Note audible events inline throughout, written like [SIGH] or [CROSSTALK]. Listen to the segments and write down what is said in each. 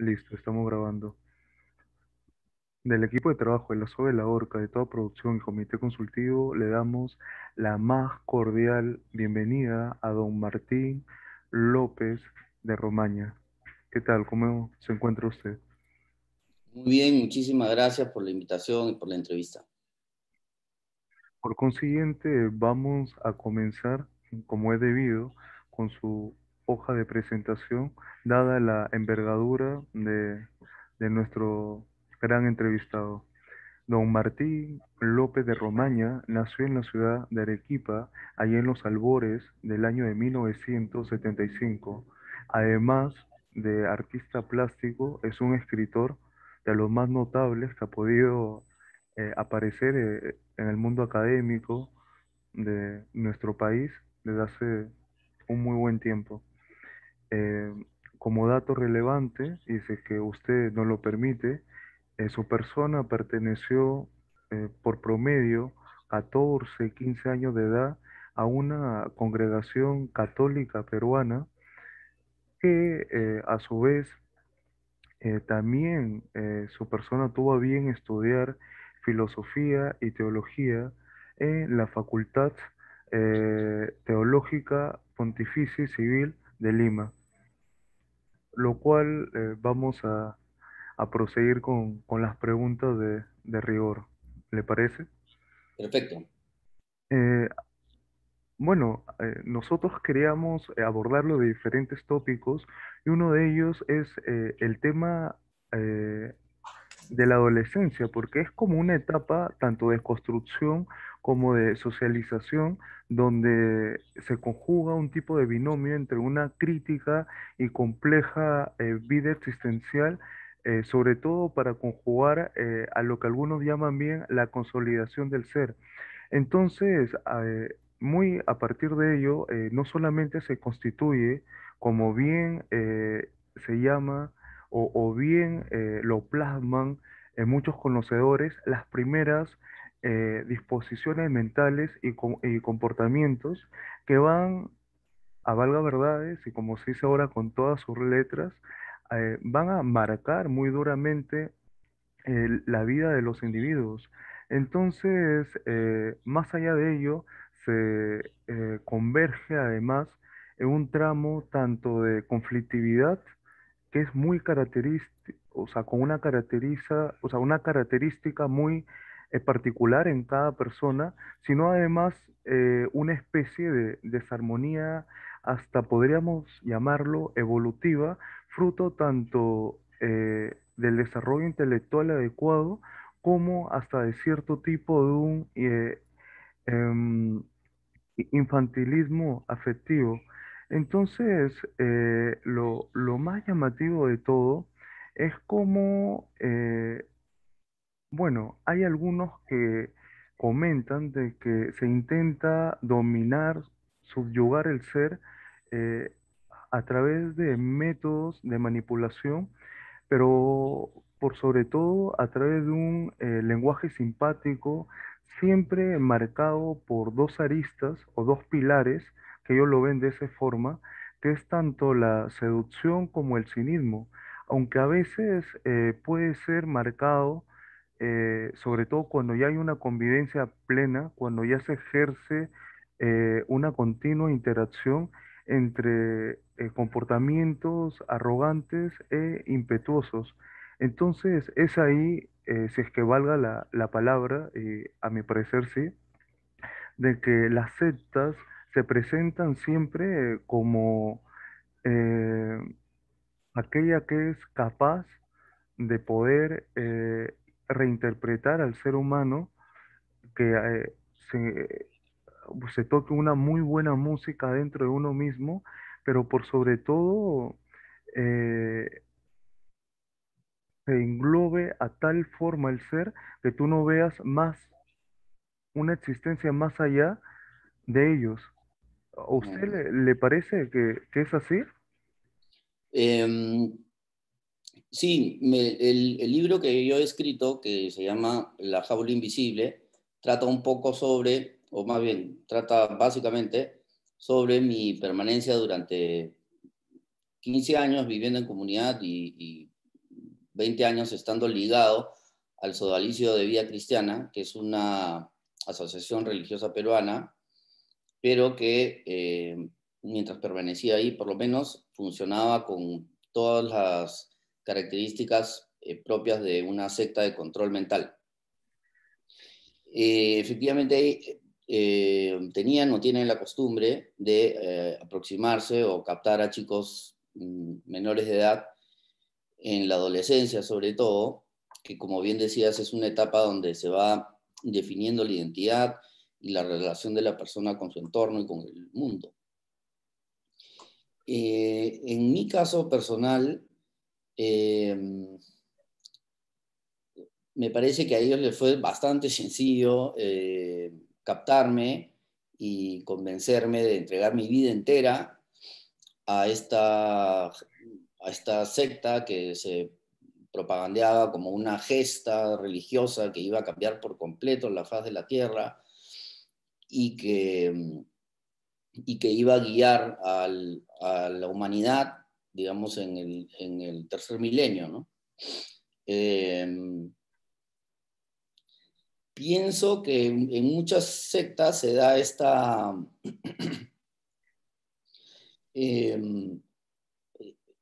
Listo, estamos grabando. Del equipo de trabajo de la SOE La Orca, de toda producción y comité consultivo, le damos la más cordial bienvenida a don Martín López de Romaña. ¿Qué tal? ¿Cómo se encuentra usted? Muy bien, muchísimas gracias por la invitación y por la entrevista. Por consiguiente, vamos a comenzar, como es debido, con su hoja de presentación, dada la envergadura de, nuestro gran entrevistado. Don Martín López de Romaña nació en la ciudad de Arequipa, allí en los albores del año de 1975. Además de artista plástico, es un escritor de los más notables que ha podido eh, aparecer eh, en el mundo académico de nuestro país desde hace un muy buen tiempo. Eh, como dato relevante, es que usted no lo permite, eh, su persona perteneció eh, por promedio 14, 15 años de edad a una congregación católica peruana que a su vez también su persona tuvo a bien estudiar filosofía y teología en la Facultad Teológica Pontificia y Civil de Lima, lo cual vamos a a proseguir con, las preguntas de, rigor. ¿Le parece? Perfecto. Eh, bueno, eh, nosotros queríamos abordarlo de diferentes tópicos y uno de ellos es eh, el tema de la adolescencia, porque es como una etapa tanto de construcción como de socialización, donde se conjuga un tipo de binomio entre una crítica y compleja vida existencial eh, sobre todo para conjugar eh, a lo que algunos llaman bien la consolidación del ser. Entonces, eh, muy a partir de ello, no solamente se constituye, como bien se llama, o, bien lo plasman muchos conocedores, las primeras disposiciones mentales y, comportamientos que van a valga verdades, y como se dice ahora con todas sus letras, eh, van a marcar muy duramente la vida de los individuos. Entonces, eh, más allá de ello, se eh, converge además en un tramo tanto de conflictividad, que es muy característica, o sea, con una caracteriza, o sea, una característica muy particular en cada persona, sino además una especie de desarmonía, hasta podríamos llamarlo evolutiva, fruto tanto eh, del desarrollo intelectual adecuado como hasta de cierto tipo de eh, em, infantilismo afectivo. Entonces, eh, lo, más llamativo de todo es como, bueno, hay algunos que comentan de que se intenta dominar, subyugar el ser a través de métodos de manipulación, pero por sobre todo a través de un eh, lenguaje simpático, siempre marcado por dos aristas o dos pilares, que ellos lo ven de esa forma, que es tanto la seducción como el cinismo, aunque a veces eh, puede ser marcado, eh, sobre todo cuando ya hay una convivencia plena, cuando ya se ejerce una continua interacción entre eh, comportamientos arrogantes e impetuosos. Entonces, es ahí, eh, si es que valga la, palabra, y a mi parecer sí, de que las sectas se presentan siempre como eh, aquella que es capaz de poder reinterpretar al ser humano que se, se toque una muy buena música dentro de uno mismo, pero por sobre todo eh, se englobe a tal forma el ser que tú no veas más una existencia más allá de ellos. ¿A usted le, parece que, es así? Em, sí, el, libro que yo he escrito, que se llama La jaula invisible, trata un poco sobre o más bien trata básicamente sobre mi permanencia durante 15 años viviendo en comunidad y, 20 años estando ligado al Sodalicio de Vida Cristiana, que es una asociación religiosa peruana, pero que eh, mientras permanecía ahí, por lo menos, funcionaba con todas las características eh, propias de una secta de control mental. Eh, efectivamente, tenían o tienen la costumbre de aproximarse o captar a chicos mm, menores de edad en la adolescencia, sobre todo, que como bien decías, es una etapa donde se va definiendo la identidad y la relación de la persona con su entorno y con el mundo. Eh, en mi caso personal, eh, me parece que a ellos les fue bastante sencillo eh, captarme y convencerme de entregar mi vida entera a esta, secta que se propagandeaba como una gesta religiosa que iba a cambiar por completo la faz de la tierra y que iba a guiar a la humanidad, digamos, en el, tercer milenio. Em, pienso que en, muchas sectas se da esta... [CLEARS THROAT] Em,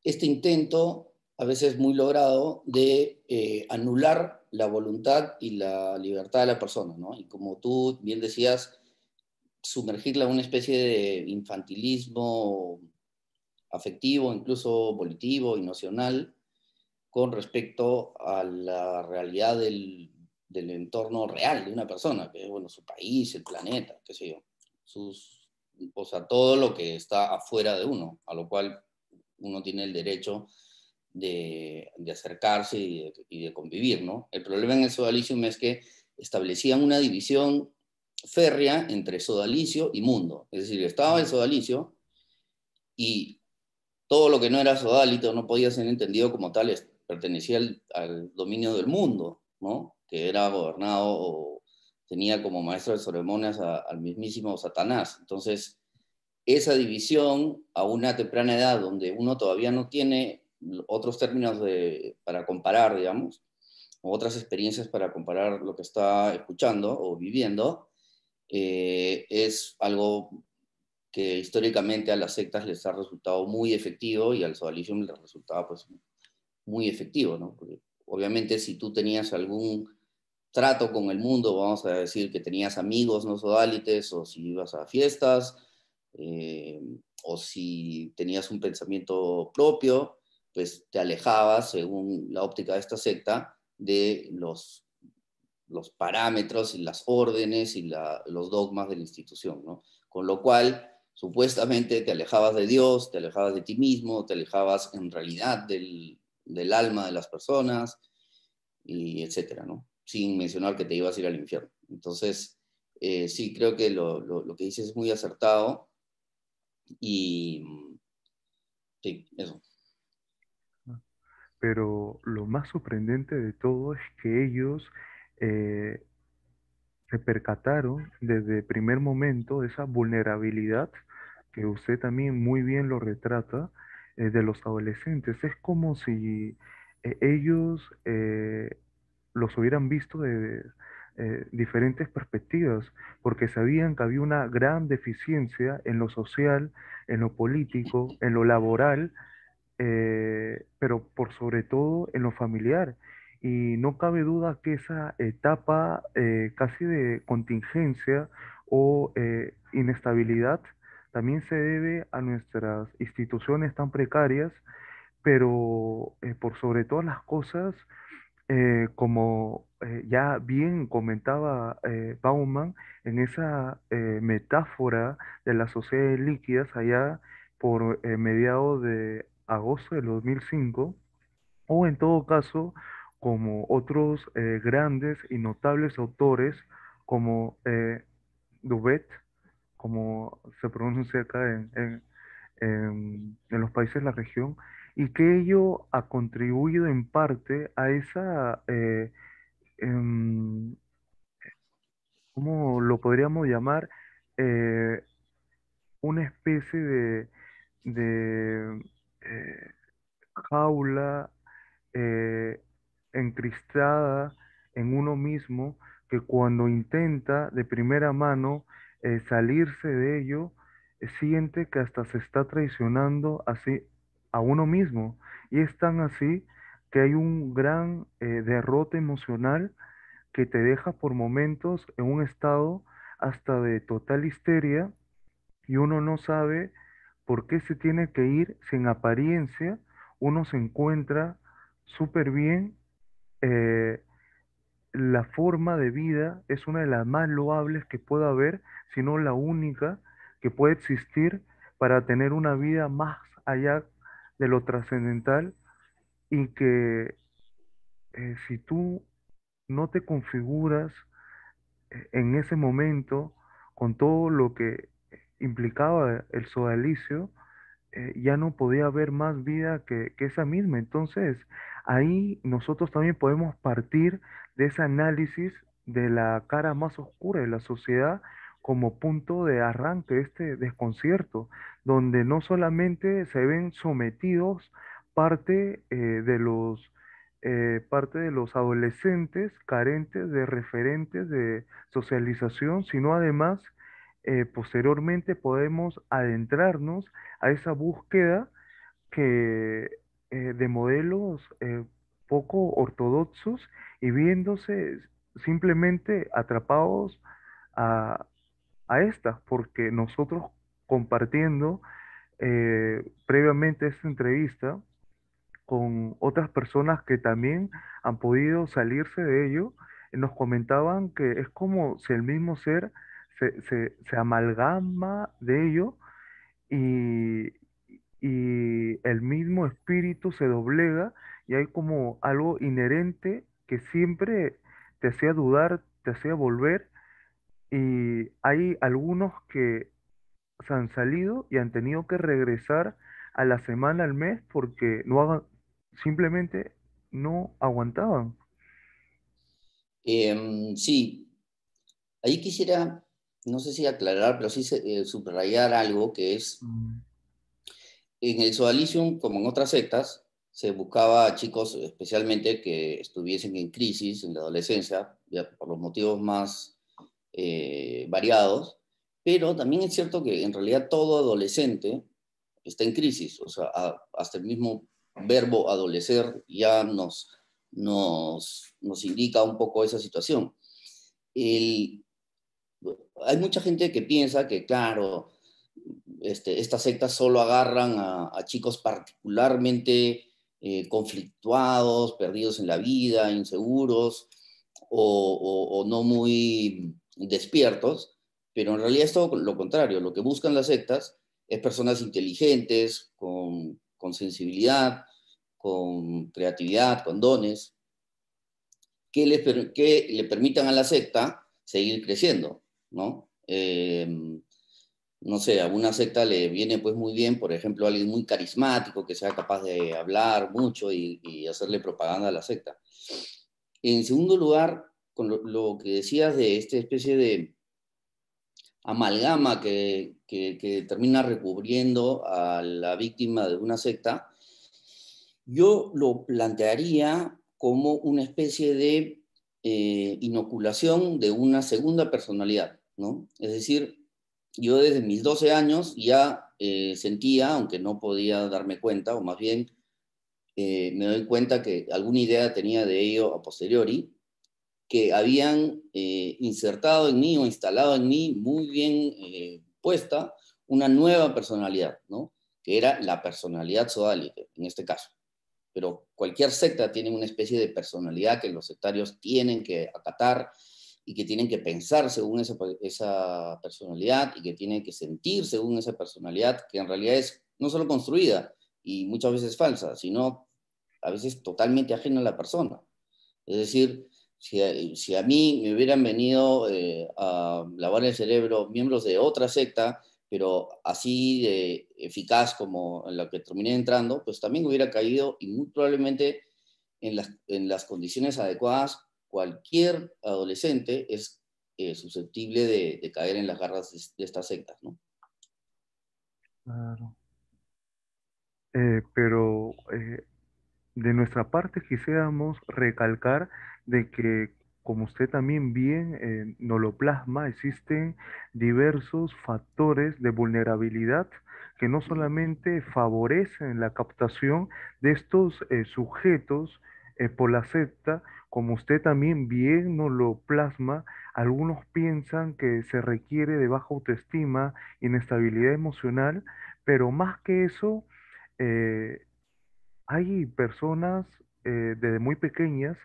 este intento a veces muy logrado, de eh, anular la voluntad y la libertad de la persona, ¿no? Y como tú bien decías, sumergirla en una especie de infantilismo afectivo, incluso volitivo y nocional, con respecto a la realidad del, del entorno real de una persona, que es, bueno, su país, el planeta, qué sé yo, sus, o sea, todo lo que está afuera de uno, a lo cual uno tiene el derecho de, acercarse y de, convivir, ¿no? El problema en el sodalicium es que establecían una división férrea entre sodalicio y mundo. Es decir, estaba el sodalicio y todo lo que no era sodalito no podía ser entendido como tal, pertenecía al, dominio del mundo, ¿no? Que era gobernado o tenía como maestro de ceremonias al mismísimo Satanás. Entonces, esa división a una temprana edad donde uno todavía no tiene otros términos para comparar, digamos, otras experiencias para comparar lo que está escuchando o viviendo, eh, es algo que históricamente a las sectas les ha resultado muy efectivo y al sodalismo les resultaba pues muy efectivo, ¿no? Porque obviamente si tú tenías algún trato con el mundo, vamos a decir que tenías amigos no sodalites o si ibas a fiestas eh, o si tenías un pensamiento propio, pues te alejabas, según la óptica de esta secta, de los, los parámetros y las órdenes y los dogmas de la institución, ¿no? Con lo cual, supuestamente te alejabas de Dios, te alejabas de ti mismo, te alejabas en realidad del, alma de las personas, y etcétera, ¿no? Sin mencionar que te ibas a ir al infierno. Entonces, eh, sí, creo que lo, lo, que dices es muy acertado y sí, eso pero lo más sorprendente de todo es que ellos eh, se percataron desde el primer momento de esa vulnerabilidad que usted también muy bien lo retrata eh, de los adolescentes. Es como si eh, ellos los hubieran visto de diferentes perspectivas, porque sabían que había una gran deficiencia en lo social, en lo político, en lo laboral, eh, pero por sobre todo en lo familiar. Y no cabe duda que esa etapa eh, casi de contingencia o eh, inestabilidad también se debe a nuestras instituciones tan precarias, pero por sobre todas las cosas, como ya bien comentaba Bauman, en esa metáfora de las sociedades líquidas allá por mediados de agosto del 2005, o en todo caso, como otros eh, grandes y notables autores como eh, Dubet, como se pronuncia acá en, en, los países de la región, y que ello ha contribuido en parte a esa, eh, em, ¿cómo lo podríamos llamar? una especie de, de eh, jaula eh, encristada en uno mismo que cuando intenta de primera mano eh, salirse de ello, eh, siente que hasta se está traicionando así a uno mismo. Y es tan así que hay un gran eh, derrote emocional que te deja por momentos en un estado hasta de total histeria y uno no sabe por qué se tiene que ir sin apariencia, uno se encuentra súper bien, eh, la forma de vida es una de las más loables que pueda haber, si no la única que puede existir para tener una vida más allá de lo trascendental y que eh, si tú no te configuras eh, en ese momento con todo lo que implicaba el sodalicio, eh, ya no podía haber más vida que, que esa misma. Entonces, ahí nosotros también podemos partir de ese análisis de la cara más oscura de la sociedad como punto de arranque de este desconcierto, donde no solamente se ven sometidos parte eh, de los eh, parte de los adolescentes carentes de referentes de socialización, sino además eh, posteriormente podemos adentrarnos a esa búsqueda que, de modelos poco ortodoxos y viéndose simplemente atrapados a, a estas, porque nosotros compartiendo previamente esta entrevista, con otras personas que también han podido salirse de ello, nos comentaban que es como si el mismo ser se, se, se amalgama de ello y, y el mismo espíritu se doblega y hay como algo inherente que siempre te hacía dudar, te hacía volver y hay algunos que se han salido y han tenido que regresar a la semana, al mes, porque no, hagan, simplemente no aguantaban. Em, sí, ahí quisiera, no sé si aclarar, pero sí eh, subrayar algo que es, mm. en el Sodalicium, como en otras sectas, se buscaba a chicos especialmente que estuviesen en crisis en la adolescencia, por los motivos más eh, variados, pero también es cierto que en realidad todo adolescente está en crisis, o sea, hasta el mismo verbo adolecer ya nos, nos, nos indica un poco esa situación. hay mucha gente que piensa que, claro, este, estas sectas solo agarran a, chicos particularmente eh, conflictuados, perdidos en la vida, inseguros o, no muy despiertos, pero en realidad es todo lo contrario. Lo que buscan las sectas es personas inteligentes, con, sensibilidad, con creatividad, con dones, que le, permitan a la secta seguir creciendo, ¿no? Em, no sé, a una secta le viene pues muy bien, por ejemplo, alguien muy carismático que sea capaz de hablar mucho y, hacerle propaganda a la secta. En segundo lugar, con lo, que decías de esta especie de amalgama que, que termina recubriendo a la víctima de una secta, yo lo plantearía como una especie de eh, inoculación de una segunda personalidad, ¿no? Es decir, yo desde mis 12 años ya eh, sentía, aunque no podía darme cuenta, o más bien eh, me doy cuenta que alguna idea tenía de ello a posteriori, que habían insertado en mí o instalado en mí muy bien puesta una nueva personalidad, ¿no? que era la personalidad sodálica, en este caso pero cualquier secta tiene una especie de personalidad que los sectarios tienen que acatar y que tienen que pensar según esa, personalidad y que tienen que sentir según esa personalidad, que en realidad es no solo construida y muchas veces falsa, sino a veces totalmente ajena a la persona. Es decir, si a, si a mí me hubieran venido eh, a lavar el cerebro miembros de otra secta, pero así de eficaz como en la que terminé entrando, pues también hubiera caído y muy probablemente en las, en las condiciones adecuadas, cualquier adolescente es eh, susceptible de, caer en las garras de, estas sectas, ¿no? Claro. Eh, pero eh, de nuestra parte quisiéramos recalcar de que, como usted también bien nos lo plasma, existen diversos factores de vulnerabilidad que no solamente favorecen la captación de estos sujetos eh, por la secta, como usted también bien nos lo plasma, algunos piensan que se requiere de baja autoestima, inestabilidad emocional, pero más que eso, eh, hay personas eh, desde muy pequeñas,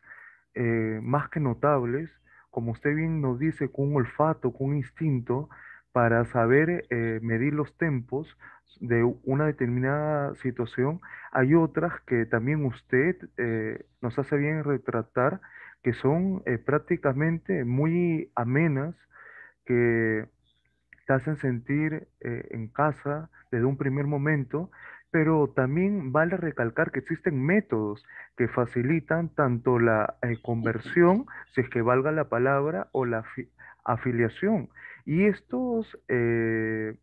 más que notables, como usted bien nos dice, con un olfato, con un instinto, para saber medir los tempos de una determinada situación. Hay otras que también usted eh, nos hace bien retratar, que son eh, prácticamente muy amenas, que te hacen sentir eh, en casa desde un primer momento, pero también vale recalcar que existen métodos que facilitan tanto la eh, conversión, si es que valga la palabra, o la afi- afiliación. Y estos, eh,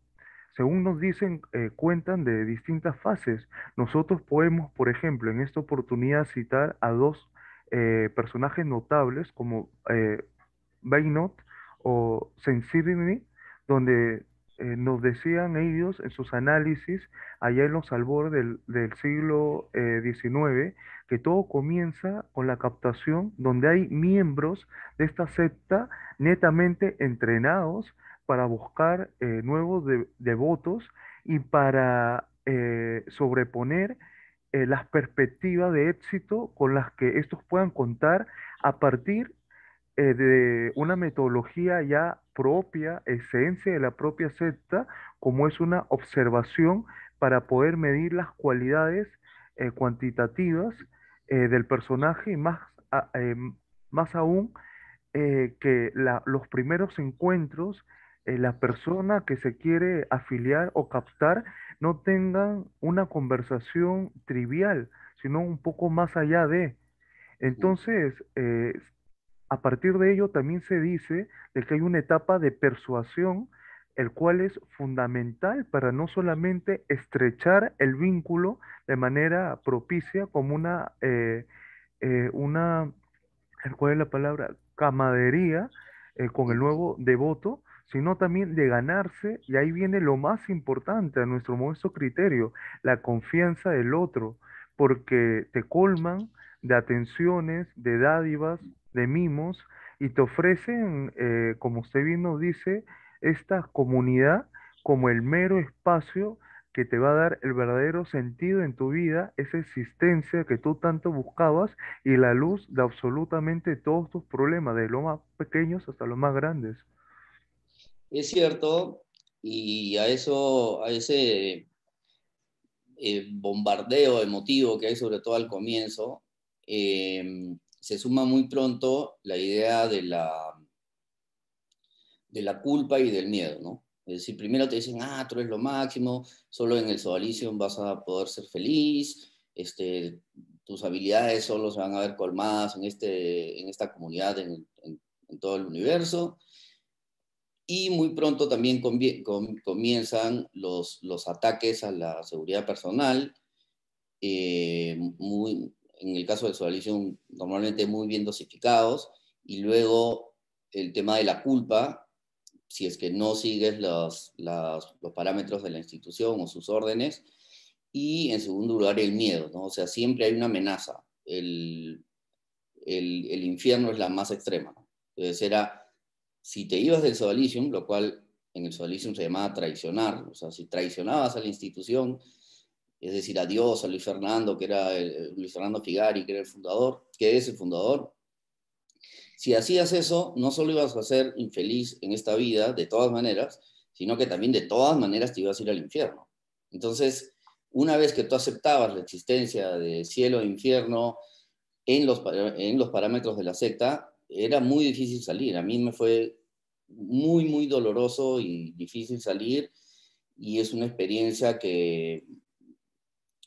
según nos dicen, eh, cuentan de distintas fases. Nosotros podemos, por ejemplo, en esta oportunidad citar a dos eh, personajes notables como eh, Bainot o Sensibility, donde eh, nos decían ellos en sus análisis, allá en los albores del, siglo XIX, que todo comienza con la captación donde hay miembros de esta secta netamente entrenados para buscar eh, nuevos de- devotos y para eh, sobreponer eh, las perspectivas de éxito con las que estos puedan contar a partir de una metodología ya propia, esencia de la propia secta, como es una observación para poder medir las cualidades cuantitativas del personaje y más, más aún que los primeros encuentros, eh, la persona que se quiere afiliar o captar no tengan una conversación trivial, sino un poco más allá de. Entonces, eh, a partir de ello también se dice de que hay una etapa de persuasión, el cual es fundamental para no solamente estrechar el vínculo de manera propicia como una, eh, eh, una ¿cuál es la palabra? Camadería eh, con el nuevo devoto, sino también de ganarse, y ahí viene lo más importante a nuestro modesto criterio, la confianza del otro, porque te colman de atenciones, de dádivas, de mimos, y te ofrecen, eh, como usted bien nos dice, esta comunidad como el mero espacio que te va a dar el verdadero sentido en tu vida, esa existencia que tú tanto buscabas y la luz de absolutamente todos tus problemas, de los más pequeños hasta los más grandes. Es cierto, y a eso, a ese eh, bombardeo emotivo que hay sobre todo al comienzo, eh, se suma muy pronto la idea de la, de la culpa y del miedo, ¿no? Es decir, primero te dicen, ah, tú eres lo máximo, solo en el Sodalicium vas a poder ser feliz, este, tus habilidades solo se van a ver colmadas en, este, en esta comunidad, en, en, en todo el universo. Y muy pronto también comienzan los, los ataques a la seguridad personal, eh, en el caso del Sodalicium normalmente muy bien dosificados, y luego el tema de la culpa, si es que no sigues los, los, parámetros de la institución o sus órdenes, y en segundo lugar el miedo, ¿no? O sea, siempre hay una amenaza. El, el, el infierno es la más extrema. Entonces era, si te ibas del Sodalicium, lo cual en el Sodalicium se llamaba traicionar, o sea, si traicionabas a la institución, es decir, a Dios, a Luis Fernando, que era el, Luis Fernando Figari, que era el fundador, que es el fundador, si hacías eso, no solo ibas a ser infeliz en esta vida, de todas maneras, sino que también de todas maneras te ibas a ir al infierno. Entonces, una vez que tú aceptabas la existencia de cielo e infierno en los, en los parámetros de la secta, era muy difícil salir. A mí me fue muy, muy doloroso y difícil salir y es una experiencia que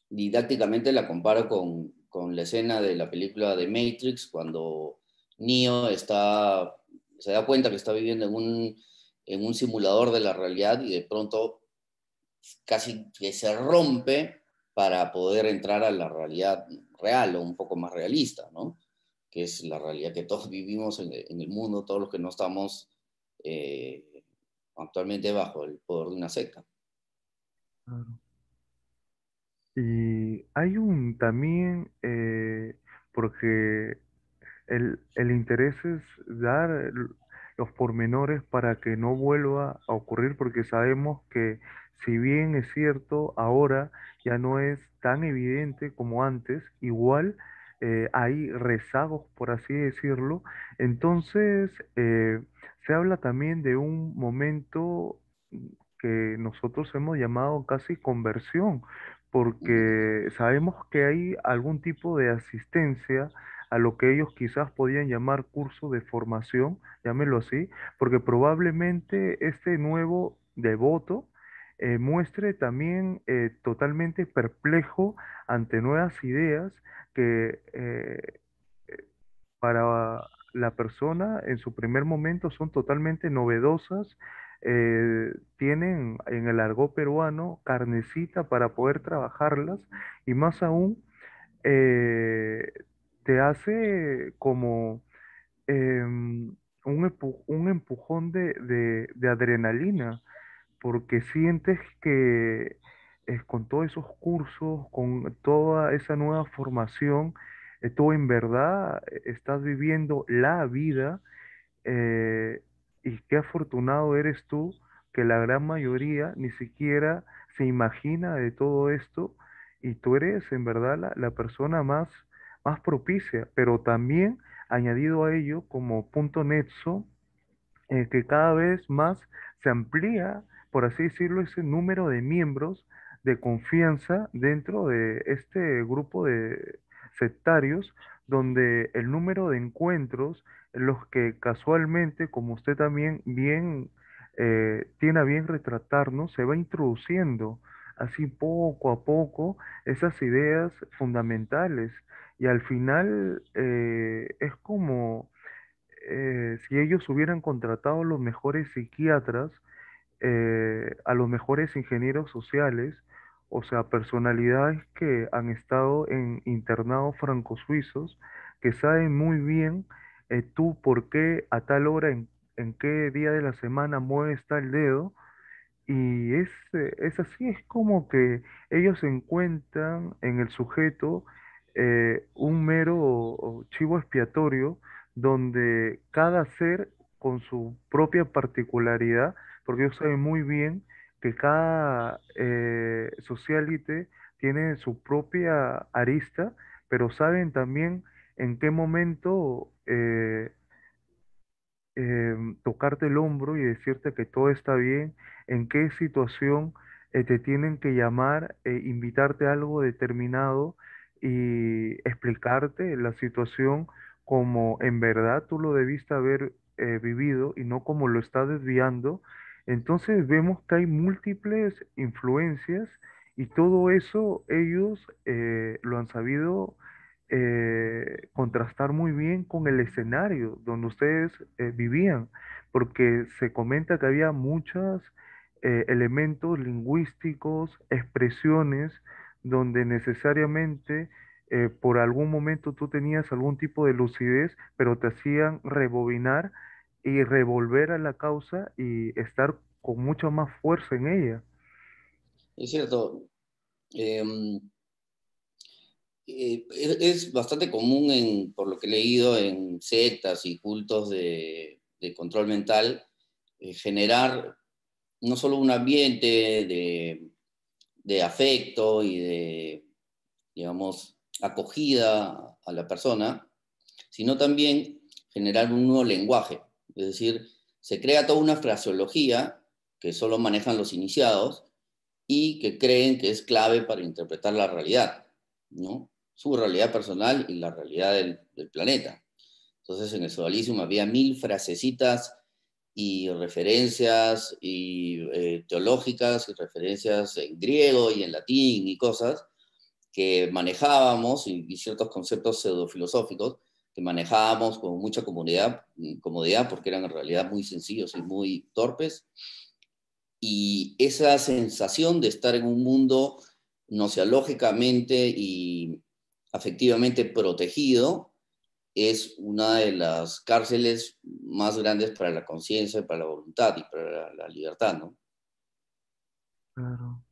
didácticamente la comparo con, con la escena de la película de Matrix, cuando Neo está, se da cuenta que está viviendo en un, en un simulador de la realidad y de pronto casi que se rompe para poder entrar a la realidad real o un poco más realista, ¿no? Que es la realidad que todos [LAUGHS] vivimos en, el mundo, todos los que no estamos eh, actualmente bajo el poder de una secta. Y hay un también, eh, porque el, el interés es dar los pormenores para que no vuelva a ocurrir, porque sabemos que si bien es cierto, ahora ya no es tan evidente como antes, igual eh, hay rezagos, por así decirlo. Entonces, eh, se habla también de un momento que nosotros hemos llamado casi conversión, porque sabemos que hay algún tipo de asistencia a lo que ellos quizás podían llamar curso de formación, llámelo así, porque probablemente este nuevo devoto eh, muestre también eh, totalmente perplejo ante nuevas ideas que eh, para la persona en su primer momento son totalmente novedosas, tienen en el argot peruano carnecita para poder trabajarlas y más aún te hace como em, un, empujón de, adrenalina, porque sientes que es con todos esos cursos, con toda esa nueva formación, eh, tú en verdad eh, estás viviendo la vida eh, y qué afortunado eres tú que la gran mayoría ni siquiera se imagina de todo esto y tú eres en verdad la, la persona más más propicia, pero también añadido a ello como punto nexo eh, que cada vez más se amplía, por así decirlo, ese número de miembros de confianza dentro de este grupo de sectarios, donde el número de encuentros en los que casualmente, como usted también bien eh, tiene a bien retratarnos, se va introduciendo así poco a poco esas ideas fundamentales. Y al final eh, es como eh, si ellos hubieran contratado los mejores psiquiatras, eh, a los mejores ingenieros sociales, o sea, personalidades que han estado en internados franco-suizos, que saben muy bien tú por qué a tal hora, en, en qué día de la semana mueves tal dedo, y es, es así, es como que ellos encuentran en el sujeto eh, un mero chivo expiatorio donde cada ser con su propia particularidad, porque ellos saben muy bien que cada eh, socialite tiene su propia arista, pero saben también en qué momento eh, em, tocarte el hombro y decirte que todo está bien, en qué situación te tienen que llamar, e invitarte a algo determinado y explicarte la situación como en verdad tú lo debiste haber eh, vivido y no como lo está desviando, entonces vemos que hay múltiples influencias y todo eso ellos eh, lo han sabido eh, contrastar muy bien con el escenario donde ustedes vivían, porque se comenta que había muchos elementos lingüísticos, expresiones, donde necesariamente eh, por algún momento tú tenías algún tipo de lucidez, pero te hacían rebobinar y revolver a la causa y estar con mucha más fuerza en ella. Es cierto. Em, eh, es, bastante común, en, por lo que he leído, en sectas y cultos de, control mental, eh, generar no solo un ambiente de, de afecto y de, digamos, acogida a la persona, sino también generar un nuevo lenguaje. Es decir, se crea toda una fraseología que solo manejan los iniciados y que creen que es clave para interpretar la realidad, ¿no? su realidad personal y la realidad del, planeta. Entonces en el sodalismo había mil frasecitas y referencias y, eh, teológicas y referencias en griego y en latín y cosas que manejábamos y, ciertos conceptos pseudofilosóficos que manejábamos con mucha comodidad, comodidad porque eran en realidad muy sencillos y muy torpes. Y esa sensación de estar en un mundo nociológicamente y afectivamente protegido, es una de las cárceles más grandes para la conciencia, para la voluntad y para la, libertad, ¿no? Claro.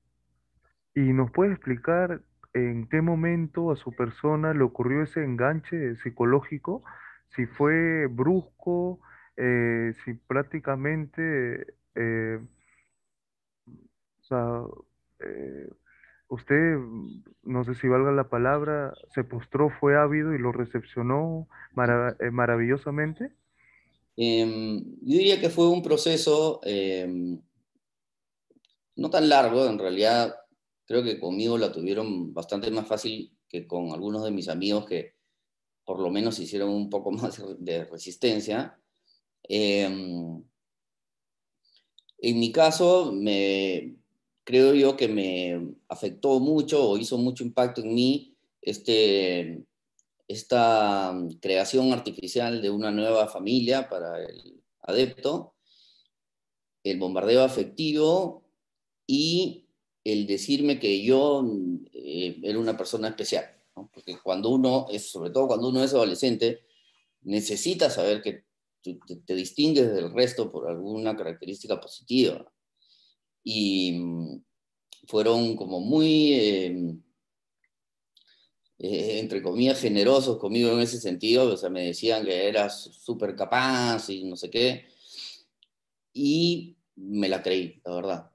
¿Y nos puede explicar en qué momento a su persona le ocurrió ese enganche psicológico? Si fue brusco, eh, si prácticamente, eh, o sea, eh, usted, no sé si valga la palabra, se postró, fue ávido y lo recepcionó maravillosamente. Em, yo diría que fue un proceso em, no tan largo, en realidad creo que conmigo la tuvieron bastante más fácil que con algunos de mis amigos que por lo menos hicieron un poco [LAUGHS] más de resistencia. Em, en mi caso, me, creo yo que me afectó mucho o hizo mucho impacto en mí este, esta creación artificial de una nueva familia para el adepto, el bombardeo afectivo y el decirme que yo eh, era una persona especial. Porque cuando uno, es, sobre todo cuando uno es adolescente, necesita saber que te, distingues del resto por alguna característica positiva. Y mm, fueron como muy, em, eh, entre comillas, generosos conmigo en ese sentido. O sea, me decían que eras súper capaz y no sé qué. Y me la creí, la verdad.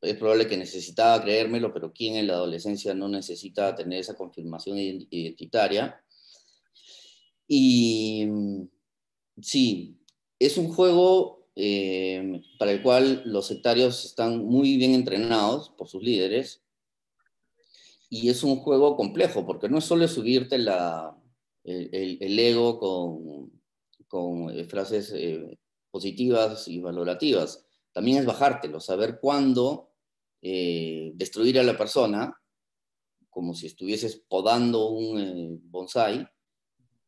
Es probable que necesitaba creérmelo, pero ¿quién en la adolescencia no necesita tener esa confirmación identitaria? Y mm, Sí, es un juego eh, para el cual los sectarios están muy bien entrenados por sus líderes y es un juego complejo porque no es solo subirte el, ego con, con eh, frases eh, positivas y valorativas, también es bajártelo, saber cuándo destruir a la persona como si estuvieses podando un bonsai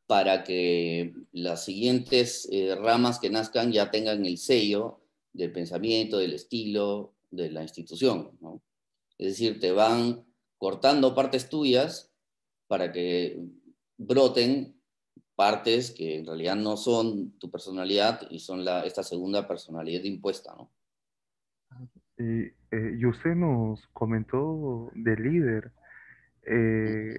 para que las siguientes eh, ramas que nazcan ya tengan el sello del pensamiento, del estilo, de la institución. Es decir, te van cortando partes tuyas para que broten partes que en realidad no son tu personalidad y son la, esta segunda personalidad impuesta. ¿no? Y, eh, usted nos comentó de líder. Eh,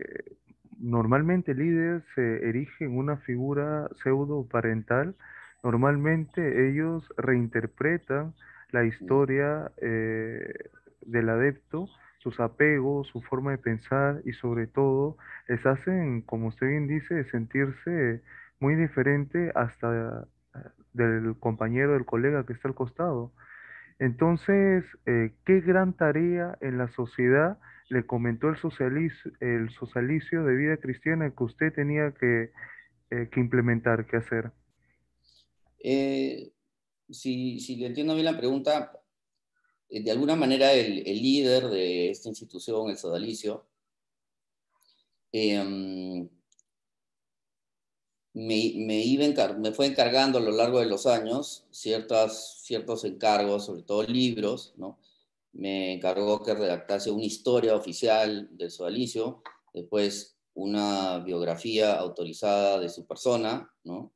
Normalmente líder se erige en una figura pseudo parental. Normalmente ellos reinterpretan la historia eh, del adepto, sus apegos, su forma de pensar y sobre todo les hacen, como usted bien dice, sentirse muy diferente hasta eh, del compañero, del colega que está al costado. Entonces, eh, qué gran tarea en la sociedad le comentó el, socialicio, el socialicio de vida cristiana que usted tenía que, eh, implementar, que hacer? Eh, si, le entiendo bien la pregunta, eh, de alguna manera el, líder de esta institución, el sodalicio, em, me, me, iba fue encargando a lo largo de los años ciertas, ciertos encargos, sobre todo libros, ¿no? me encargó que redactase una historia oficial del sodalicio, después una biografía autorizada de su persona, ¿no?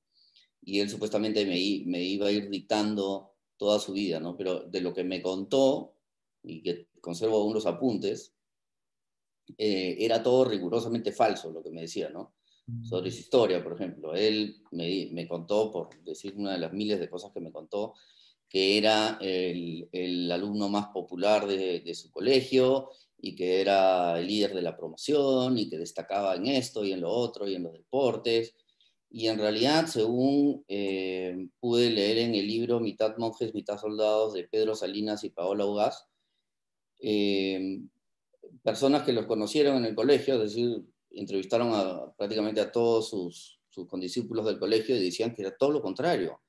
Y él supuestamente me, iba a ir dictando toda su vida, ¿no? Pero de lo que me contó, y que conservo aún los apuntes, eh, era todo rigurosamente falso lo que me decía, ¿no? Sobre su historia, por ejemplo. Él me, me contó, por decir una de las miles de cosas que me contó, que era el, alumno más popular de, su colegio y que era el líder de la promoción y que destacaba en esto y en lo otro y en los deportes. Y en realidad, según eh, pude leer en el libro Mitad monjes, mitad soldados de Pedro Salinas y Paola Ugaz, eh, personas que los conocieron en el colegio, es decir, entrevistaron prácticamente a todos sus, sus condiscípulos del colegio y decían que era todo lo contrario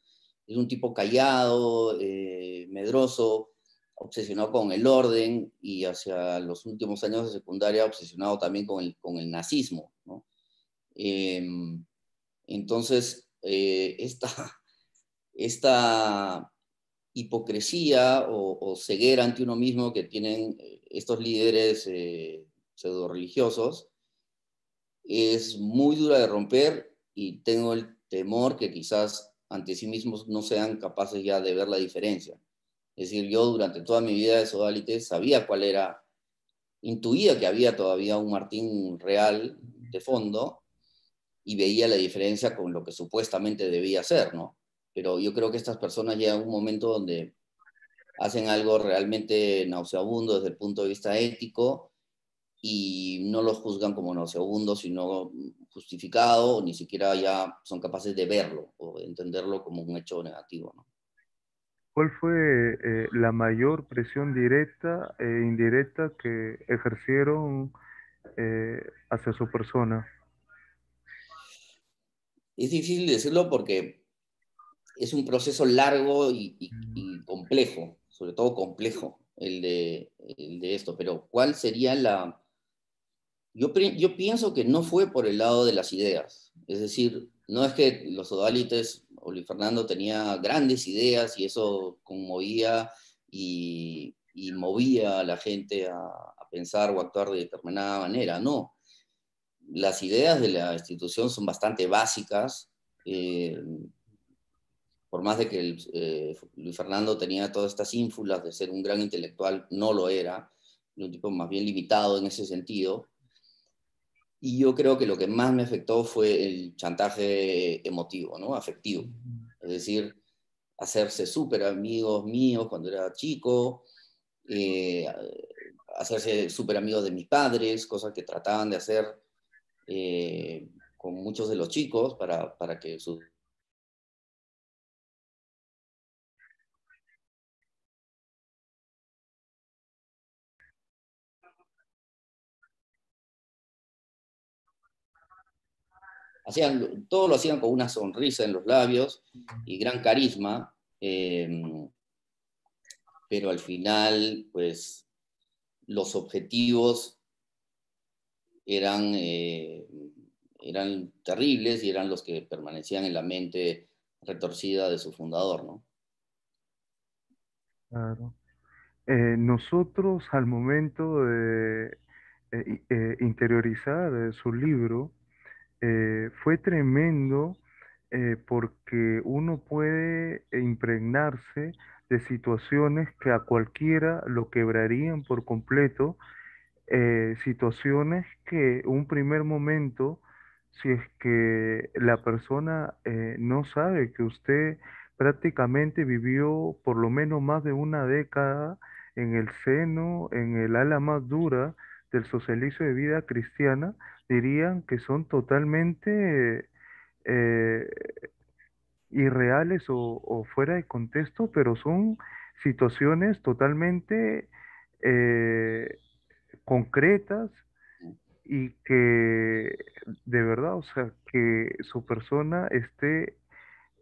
es un tipo callado, eh, medroso, obsesionado con el orden y hacia los últimos años de secundaria obsesionado también con el, con el nazismo. Em, entonces, eh, esta, esta, hipocresía o, ceguera ante uno mismo que tienen eh, estos líderes pseudo religiosos, es muy dura de romper y tengo el temor que quizás ante sí mismos no sean capaces ya de ver la diferencia. Es decir, yo durante toda mi vida de sodalite sabía cuál era, intuía que había todavía un Martín real de fondo y veía la diferencia con lo que supuestamente debía ser, ¿no? Pero yo creo que estas personas llegan a un momento donde hacen algo realmente nauseabundo desde el punto de vista ético y no los juzgan como nauseabundo, sino justificado, o ni siquiera ya son capaces de verlo o de entenderlo como un hecho negativo. ¿no? ¿Cuál fue eh, la mayor presión directa e indirecta que ejercieron eh, hacia su persona? Es difícil decirlo porque es un proceso largo y, y complejo, sobre todo complejo el de, el de esto, pero ¿cuál sería la, yo, pienso que no fue por el lado de las ideas. Es decir, no es que los odalites o Luis Fernando tenía grandes ideas y eso conmovía y, movía a la gente a, pensar o actuar de determinada manera. No. Las ideas de la institución son bastante básicas. Eh, por más de que eh, Luis Fernando tenía todas estas ínfulas de ser un gran intelectual, no lo era, un tipo más bien limitado en ese sentido. Y yo creo que lo que más me afectó fue el chantaje emotivo, ¿no? Afectivo. Es decir, hacerse súper amigos míos cuando era chico, eh, hacerse súper amigos de mis padres, cosas que trataban de hacer eh, con muchos de los chicos para, para que su hacían, todo lo hacían con una sonrisa en los labios y gran carisma, eh, pero al final, pues, los objetivos eran, eh, eran terribles y eran los que permanecían en la mente retorcida de su fundador, ¿no? Claro. Eh, nosotros al momento de interiorizar su libro, eh, fue tremendo eh, porque uno puede impregnarse de situaciones que a cualquiera lo quebrarían por completo, eh, situaciones que un primer momento, si es que la persona no sabe que usted prácticamente vivió por lo menos más de una década en el seno, en el ala más dura del socialismo de vida cristiana, dirían que son totalmente eh, irreales o, fuera de contexto, pero son situaciones totalmente eh, concretas y que de verdad, o sea, que su persona esté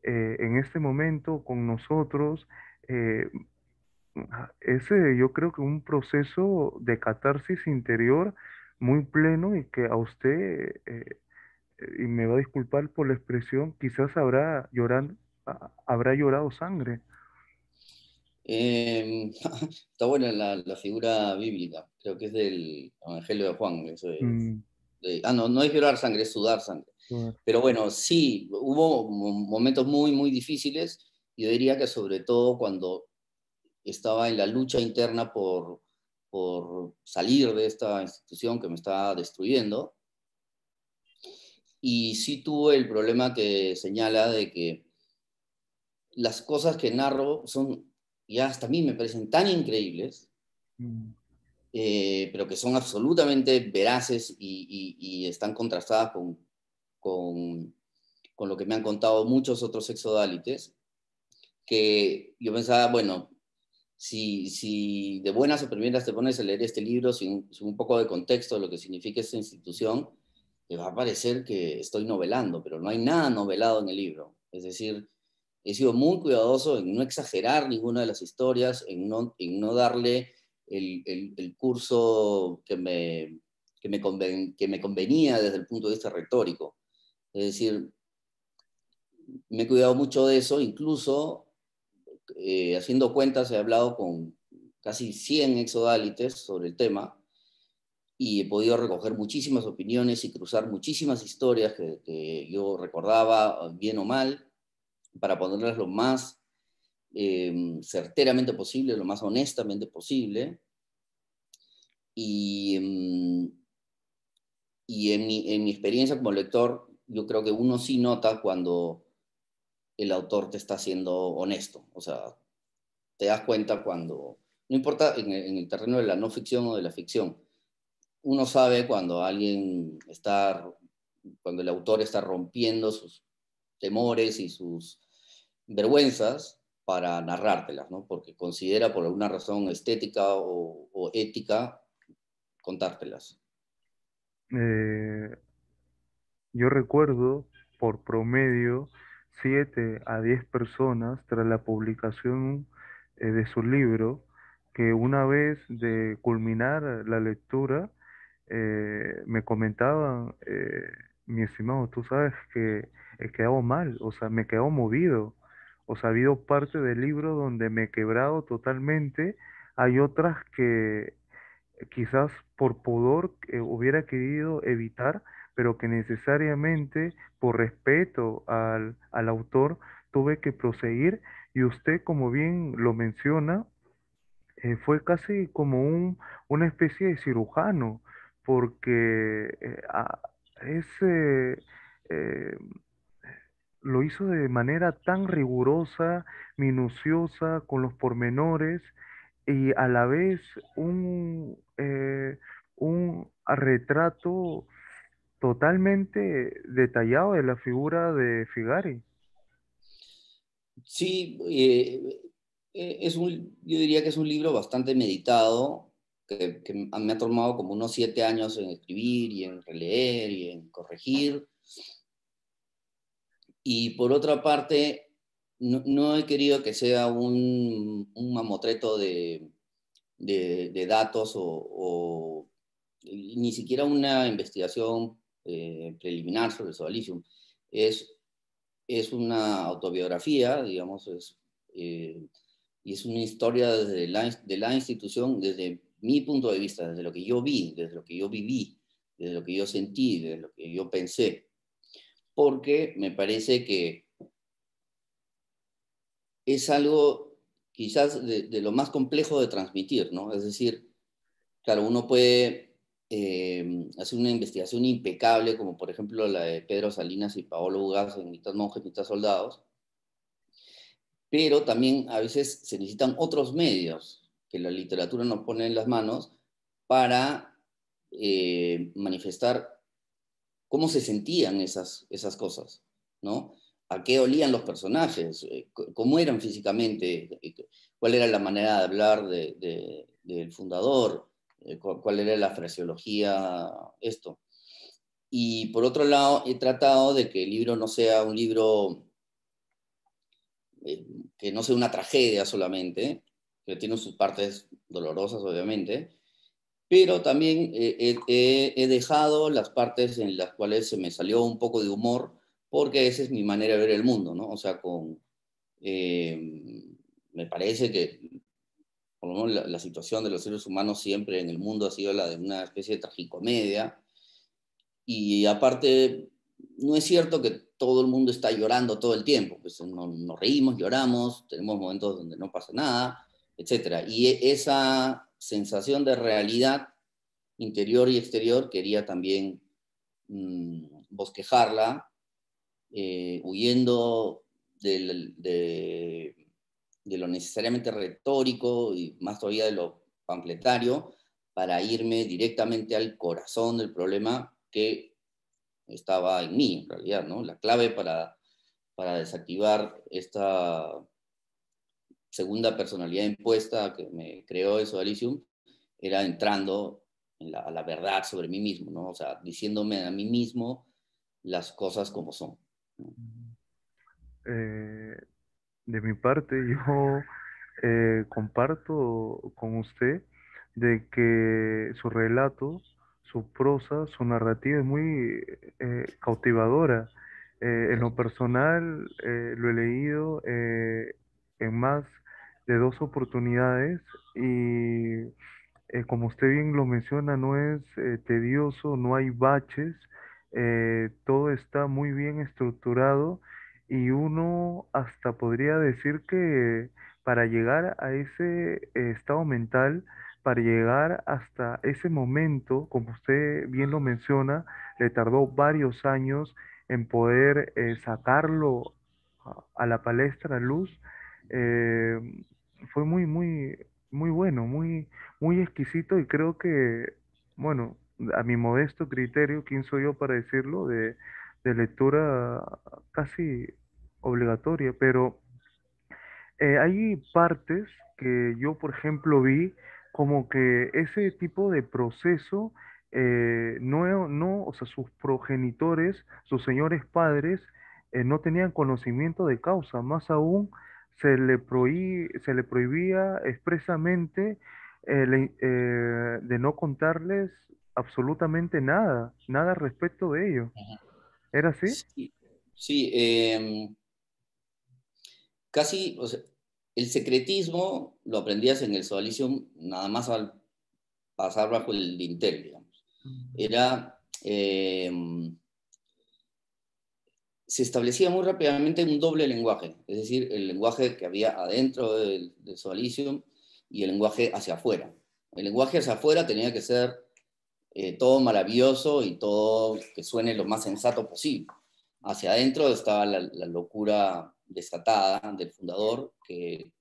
eh, en este momento con nosotros, ese yo creo que un proceso de catarsis interior muy pleno y que a usted, eh, y me va a disculpar por la expresión, quizás habrá, llorando, habrá llorado sangre. Em, [LAUGHS] está buena la, figura bíblica, creo que es del Evangelio de Juan. Eso mm. ah, no, no es llorar sangre, es sudar sangre. Pero bueno, sí, hubo momentos muy, muy difíciles. Yo diría que sobre todo cuando estaba en la lucha interna por, por salir de esta institución que me está destruyendo. Y sí tuve el problema que señala de que las cosas que narro son, ya hasta a mí me parecen tan increíbles, mm. eh, pero que son absolutamente veraces y, están contrastadas con, con, con, lo que me han contado muchos otros exodalites, que yo pensaba, bueno, si, de buenas o primeras te pones a leer este libro sin, un poco de contexto de lo que significa esta institución, te va a parecer que estoy novelando, pero no hay nada novelado en el libro. Es decir, he sido muy cuidadoso en no exagerar ninguna de las historias, en no, en no darle el, curso que me, que, me que me convenía desde el punto de vista retórico. Es decir, me he cuidado mucho de eso, incluso eh, haciendo cuentas, he hablado con casi 100 exodalites sobre el tema y he podido recoger muchísimas opiniones y cruzar muchísimas historias que, yo recordaba bien o mal para ponerlas lo más em, certeramente posible, lo más honestamente posible. Y, em, y en, mi, en mi experiencia como lector, yo creo que uno sí nota cuando el autor te está siendo honesto. O sea, te das cuenta cuando, no importa en el, terreno de la no ficción o de la ficción, uno sabe cuando alguien está, cuando el autor está rompiendo sus temores y sus vergüenzas para narrártelas, ¿no? Porque considera por alguna razón estética o, ética contártelas. Eh, yo recuerdo por promedio 7 a 10 personas tras la publicación eh, de su libro que una vez de culminar la lectura eh, me comentaban, eh, mi estimado, tú sabes que he quedado mal, o sea, me he quedado movido, o sea, ha habido parte del libro donde me he quebrado totalmente, hay otras que quizás por pudor hubiera querido evitar, pero que necesariamente por respeto al, al autor tuve que proseguir. Y usted, como bien lo menciona, eh, fue casi como un, una especie de cirujano, porque eh, ese, eh, lo hizo de manera tan rigurosa, minuciosa, con los pormenores, y a la vez un, un retrato totalmente detallado de la figura de Figari. Sí, eh, eh, es un, yo diría que es un libro bastante meditado, que, me ha tomado como unos siete años en escribir y en releer y en corregir. Y por otra parte, no, he querido que sea un, un mamotreto de, datos o, ni siquiera una investigación eh, preliminar sobre Sobalicium. Es es una autobiografía, digamos, es, eh, y es una historia desde la, de la institución, desde mi punto de vista, desde lo que yo vi, desde lo que yo viví, desde lo que yo sentí, desde lo que yo pensé. Porque me parece que es algo quizás de, lo más complejo de transmitir, ¿no? Es decir, claro, uno puede eh, hace una investigación impecable, como por ejemplo la de Pedro Salinas y Paolo Ugas en Mitad Monjes, Mitad Soldados, pero también a veces se necesitan otros medios que la literatura nos pone en las manos para eh, manifestar cómo se sentían esas, esas cosas, ¿no? A qué olían los personajes, eh, cómo eran físicamente, cuál era la manera de hablar del fundador, eh, cuál era la fraseología, esto. Y por otro lado, he tratado de que el libro no sea un libro eh, que no sea una tragedia solamente, que tiene sus partes dolorosas, obviamente, pero también he, dejado las partes en las cuales se me salió un poco de humor, porque esa es mi manera de ver el mundo, ¿no? O sea, con, eh, me parece que por lo menos la, situación de los seres humanos siempre en el mundo ha sido la de una especie de tragicomedia. Y aparte, no es cierto que todo el mundo está llorando todo el tiempo, pues nos, reímos, lloramos, tenemos momentos donde no pasa nada, etc. Y e, esa sensación de realidad interior y exterior quería también mm, bosquejarla, eh, huyendo de, lo necesariamente retórico y más todavía de lo pampletario para irme directamente al corazón del problema que estaba en mí, en realidad, ¿no? La clave para, para desactivar esta segunda personalidad impuesta que me creó eso Alicium era entrando a la verdad sobre mí mismo, ¿no? O sea, diciéndome a mí mismo las cosas como son. Eh, de mi parte, [LAUGHS] yo eh, comparto con usted de que su relato, su prosa, su narrativa es muy eh, cautivadora. En lo personal, lo he leído en más de dos oportunidades y como usted bien lo menciona, no es tedioso, no hay baches, eh, todo está muy bien estructurado y uno hasta podría decir que para llegar a ese eh, estado mental, para llegar hasta ese momento, como usted bien lo menciona, le tardó varios años en poder eh, sacarlo a, la palestra, luz. eh, fue muy, muy, muy bueno, muy, muy exquisito y creo que, bueno, a mi modesto criterio, ¿quién soy yo para decirlo? De, de lectura casi obligatoria, pero eh, hay partes que yo, por ejemplo, vi como que ese tipo de proceso, eh, no, no, o sea, sus progenitores, sus señores padres, eh, no tenían conocimiento de causa, más aún se le prohí- se le prohibía expresamente de no contarles absolutamente nada, nada respecto de ello. ¿Era así? Sí, sí em, casi, o sea, el secretismo lo aprendías en el Sodalicium nada más al pasar bajo el dintel, digamos. Era, em, se establecía muy rápidamente un doble lenguaje, es decir, el lenguaje que había adentro del, del y el lenguaje hacia afuera. El lenguaje hacia afuera tenía que ser eh, todo maravilloso y todo que suene lo más sensato posible. Hacia adentro estaba la, la locura desatada del fundador que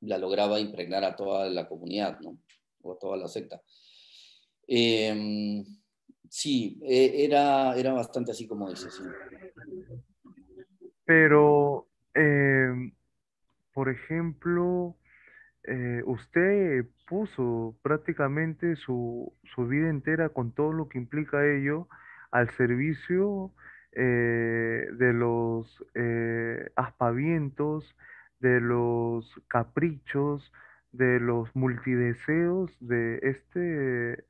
la lograba impregnar a toda la comunidad, ¿no? O a toda la secta. Eh, sí, eh, era, era bastante así como dices. Sí. Pero, em, por ejemplo, eh, usted puso prácticamente su, su vida entera con todo lo que implica ello al servicio eh, de los eh, aspavientos, de los caprichos, de los multideseos de este,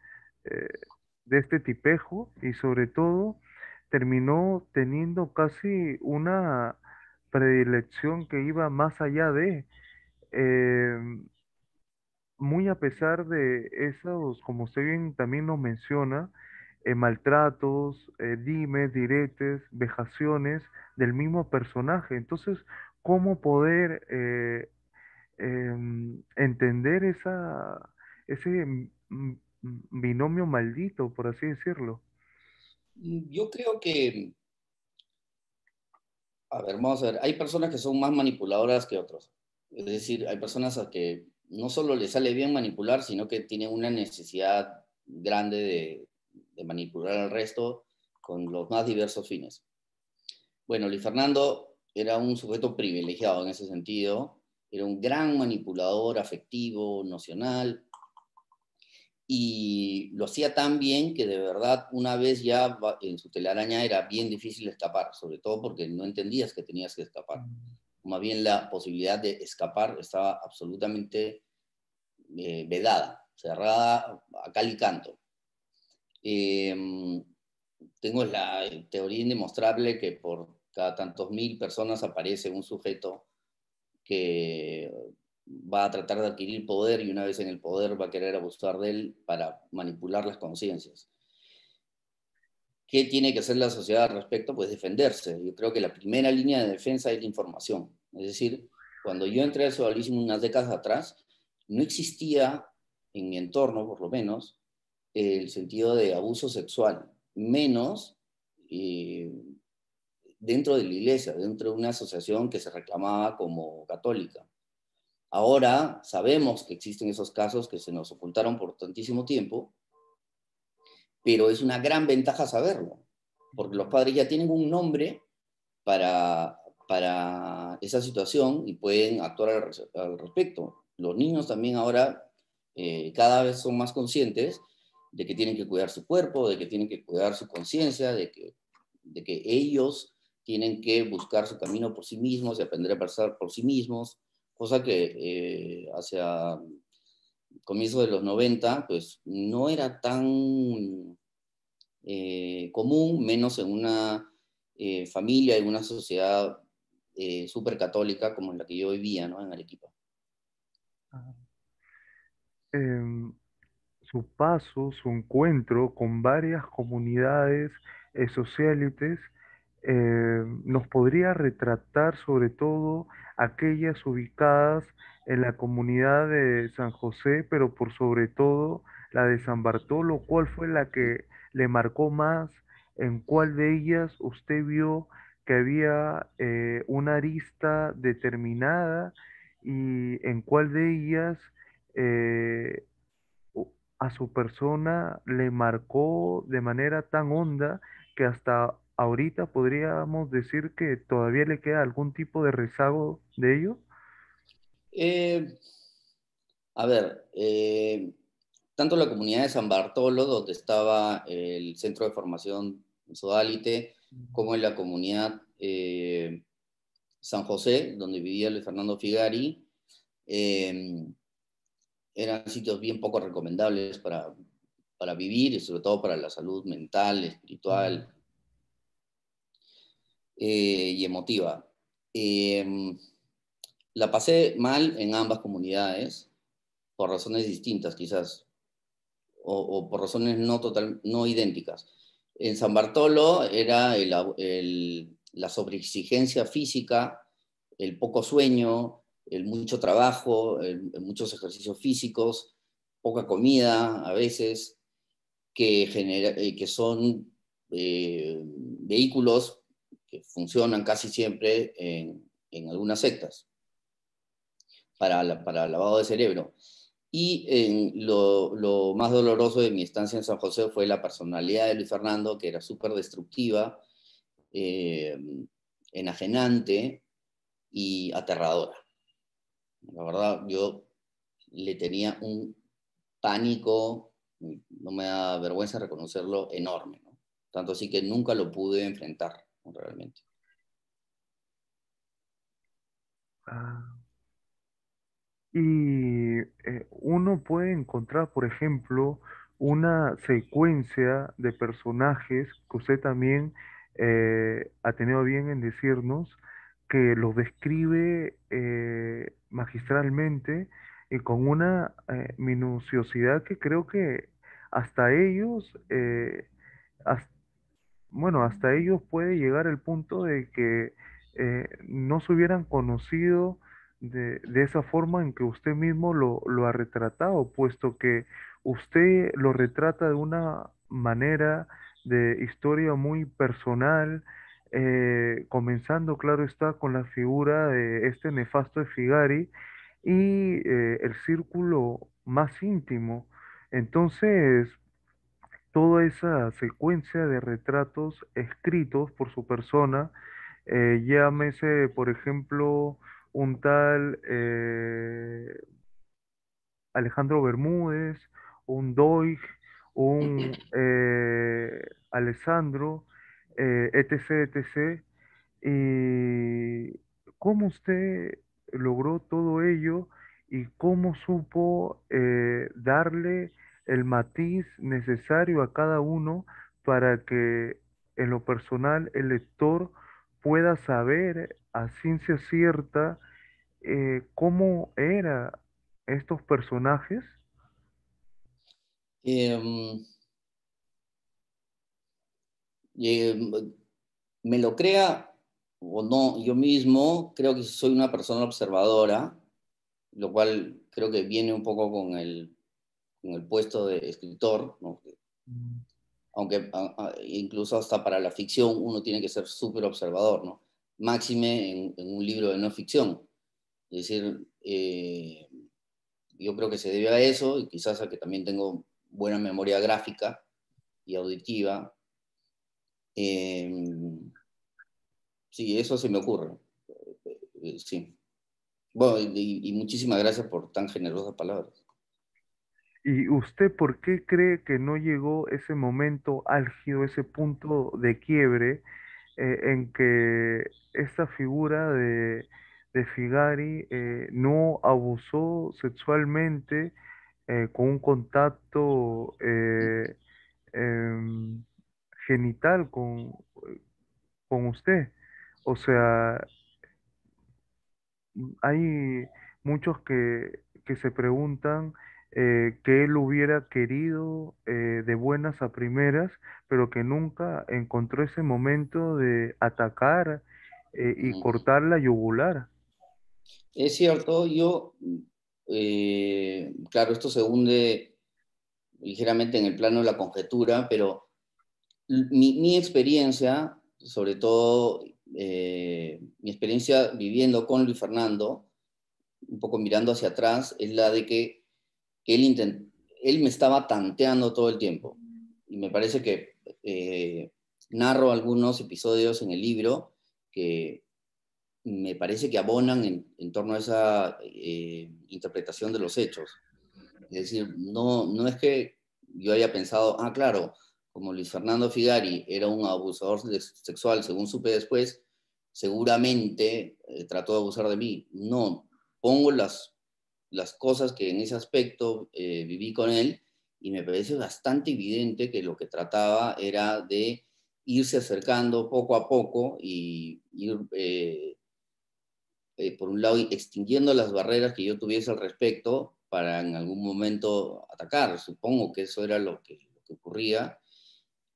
de este tipejo y sobre todo terminó teniendo casi una predilección que iba más allá de... em, muy a pesar de esos, como usted bien también nos menciona, eh, maltratos, eh, dimes, diretes, vejaciones del mismo personaje. Entonces, ¿cómo poder eh, em, entender esa, ese mm, mm, binomio maldito, por así decirlo? Yo creo que, a ver, vamos a ver, hay personas que son más manipuladoras que otros. Es decir, hay personas a que no solo les sale bien manipular, sino que tienen una necesidad grande de, de manipular al resto con los más diversos fines. Bueno, Luis Fernando era un sujeto privilegiado en ese sentido, era un gran manipulador afectivo, nocional, y lo hacía tan bien que de verdad una vez ya en su telaraña era bien difícil escapar, sobre todo porque no entendías que tenías que escapar. Más bien la posibilidad de escapar estaba absolutamente eh, vedada, cerrada a cal y canto. Eh, tengo la teoría indemostrable que por cada tantos mil personas aparece un sujeto que va a tratar de adquirir poder y una vez en el poder va a querer abusar de él para manipular las conciencias. ¿Qué tiene que hacer la sociedad al respecto? Pues defenderse. Yo creo que la primera línea de defensa es la información. Es decir, cuando yo entré al sodalismo unas décadas atrás, no existía en mi entorno, por lo menos, el sentido de abuso sexual, menos eh, dentro de la iglesia, dentro de una asociación que se reclamaba como católica. Ahora sabemos que existen esos casos que se nos ocultaron por tantísimo tiempo, pero es una gran ventaja saberlo, porque los padres ya tienen un nombre para, para esa situación y pueden actuar al, respecto. Los niños también ahora eh, cada vez son más conscientes de que tienen que cuidar su cuerpo, de que tienen que cuidar su conciencia, de que, de que ellos tienen que buscar su camino por sí mismos y aprender a pensar por sí mismos, cosa que eh, hacia comienzos de los 90, pues no era tan eh, común, menos en una eh, familia, en una sociedad eh, católica como en la que yo vivía, ¿no? En Arequipa. Em, su paso, su encuentro con varias comunidades eh, socialites, eh, nos podría retratar sobre todo aquellas ubicadas en la comunidad de San José, pero por sobre todo la de San Bartolo, ¿cuál fue la que le marcó más? ¿En cuál de ellas usted vio que había eh, una arista determinada y en cuál de ellas eh, a su persona le marcó de manera tan honda que hasta ahorita podríamos decir que todavía le queda algún tipo de rezago de ello? Eh, a ver, tanto la comunidad de San Bartolo, donde estaba el centro de formación Sodalite, como en la comunidad eh, San José, donde vivía Luis Fernando Figari, eh, eran sitios bien poco recomendables para, para vivir y sobre todo para la salud mental, espiritual eh, y emotiva. La pasé mal en ambas comunidades, por razones distintas quizás, o, o por razones no, total, no idénticas. En San Bartolo era el, el, la sobreexigencia física, el poco sueño, el mucho trabajo, el, muchos ejercicios físicos, poca comida a veces, que, eh, que son eh, vehículos que funcionan casi siempre en, algunas sectas para, para lavado de cerebro. Y lo, más doloroso de mi estancia en San José fue la personalidad de Luis Fernando, que era súper destructiva, eh, enajenante y aterradora. La verdad, yo le tenía un pánico, no me da vergüenza reconocerlo, enorme. ¿no? Tanto así que nunca lo pude enfrentar realmente. Ah. Y eh, uno puede encontrar, por ejemplo, una secuencia de personajes que usted también eh, ha tenido bien en decirnos, que los describe eh, magistralmente y con una minuciosidad que creo que hasta ellos, bueno, hasta ellos puede llegar el punto de que no se hubieran conocido de, esa forma en que usted mismo lo, lo ha retratado, puesto que usted lo retrata de una manera de historia muy personal, eh, comenzando, claro está, con la figura de este nefasto de Figari y eh, el círculo más íntimo. Entonces, toda esa secuencia de retratos escritos por su persona, eh, llámese, por ejemplo, un tal eh, Alejandro Bermúdez, un Doig, un [LAUGHS] eh, Alessandro, eh, etc., etc. ¿Y cómo usted logró todo ello y cómo supo darle el matiz necesario a cada uno para que en lo personal el lector pueda saber a ciencia cierta eh, cómo eran estos personajes? Eh, eh, me lo crea o no, yo mismo creo que soy una persona observadora, lo cual creo que viene un poco con el, con el puesto de escritor, ¿no? Aunque incluso hasta para la ficción uno tiene que ser súper observador, ¿no? máxime en, en, un libro de no ficción. Es decir, eh, yo creo que se debe a eso y quizás a que también tengo buena memoria gráfica y auditiva. Eh, sí, eso se me ocurre. Eh, sí. Bueno, y, y, muchísimas gracias por tan generosas palabras. ¿Y usted por qué cree que no llegó ese momento álgido, ese punto de quiebre eh, en que esta figura de, de Figari eh, no abusó sexualmente eh, con un contacto eh, em, genital con, con usted? O sea, hay muchos que, que se preguntan eh, que él hubiera querido eh, de buenas a primeras, pero que nunca encontró ese momento de atacar eh, y cortar la yugular. Es cierto, yo, eh, claro, esto se hunde ligeramente en el plano de la conjetura, pero mi, mi experiencia, sobre todo eh, mi experiencia viviendo con Luis Fernando, un poco mirando hacia atrás, es la de que él, me estaba tanteando todo el tiempo. Y me parece que eh, narro algunos episodios en el libro que me parece que abonan en, torno a esa eh, interpretación de los hechos. Es decir, no, no es que yo haya pensado, ah, claro, como Luis Fernando Figari era un abusador sexual, según supe después, seguramente eh, trató de abusar de mí. No, pongo las, las cosas que en ese aspecto eh, viví con él y me parece bastante evidente que lo que trataba era de irse acercando poco a poco y ir, eh, eh, por un lado, extinguiendo las barreras que yo tuviese al respecto para en algún momento atacar. Supongo que eso era lo que, ocurría.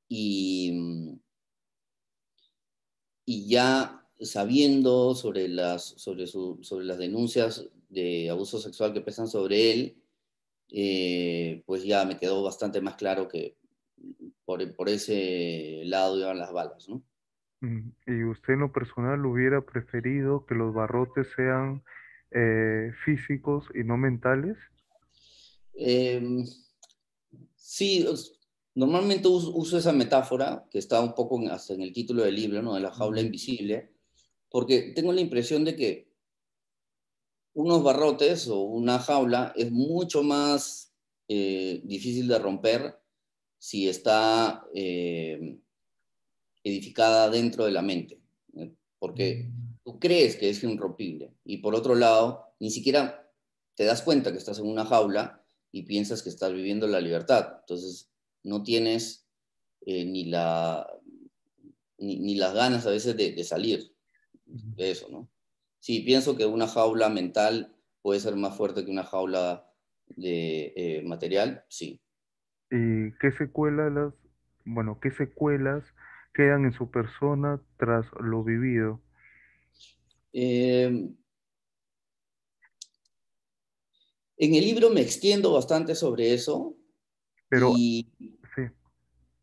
Y, y ya sabiendo sobre las, sobre, su, sobre las denuncias de abuso sexual que pesan sobre él, eh, pues ya me quedó bastante más claro que por, por ese lado iban las balas, ¿no? Mm, ¿Y usted en lo personal hubiera preferido que los barrotes sean eh, físicos y no mentales? Eh, sí, normalmente uso, uso, esa metáfora que está un poco en, hasta en el título del libro, ¿no? de la jaula invisible, porque tengo la impresión de que unos barrotes o una jaula es mucho más eh, difícil de romper si está eh, edificada dentro de la mente, ¿eh? porque tú crees que es irrompible y por otro lado, ni siquiera te das cuenta que estás en una jaula y piensas que estás viviendo la libertad. Entonces, no tienes ni, la, ni, ni, las ganas a veces de, de, salir de eso, ¿no? Sí, pienso que una jaula mental puede ser más fuerte que una jaula de eh, material, sí. ¿Y qué secuelas, las, bueno, qué secuelas quedan en su persona tras lo vivido? Eh, en el libro me extiendo bastante sobre eso. Pero, y, sí.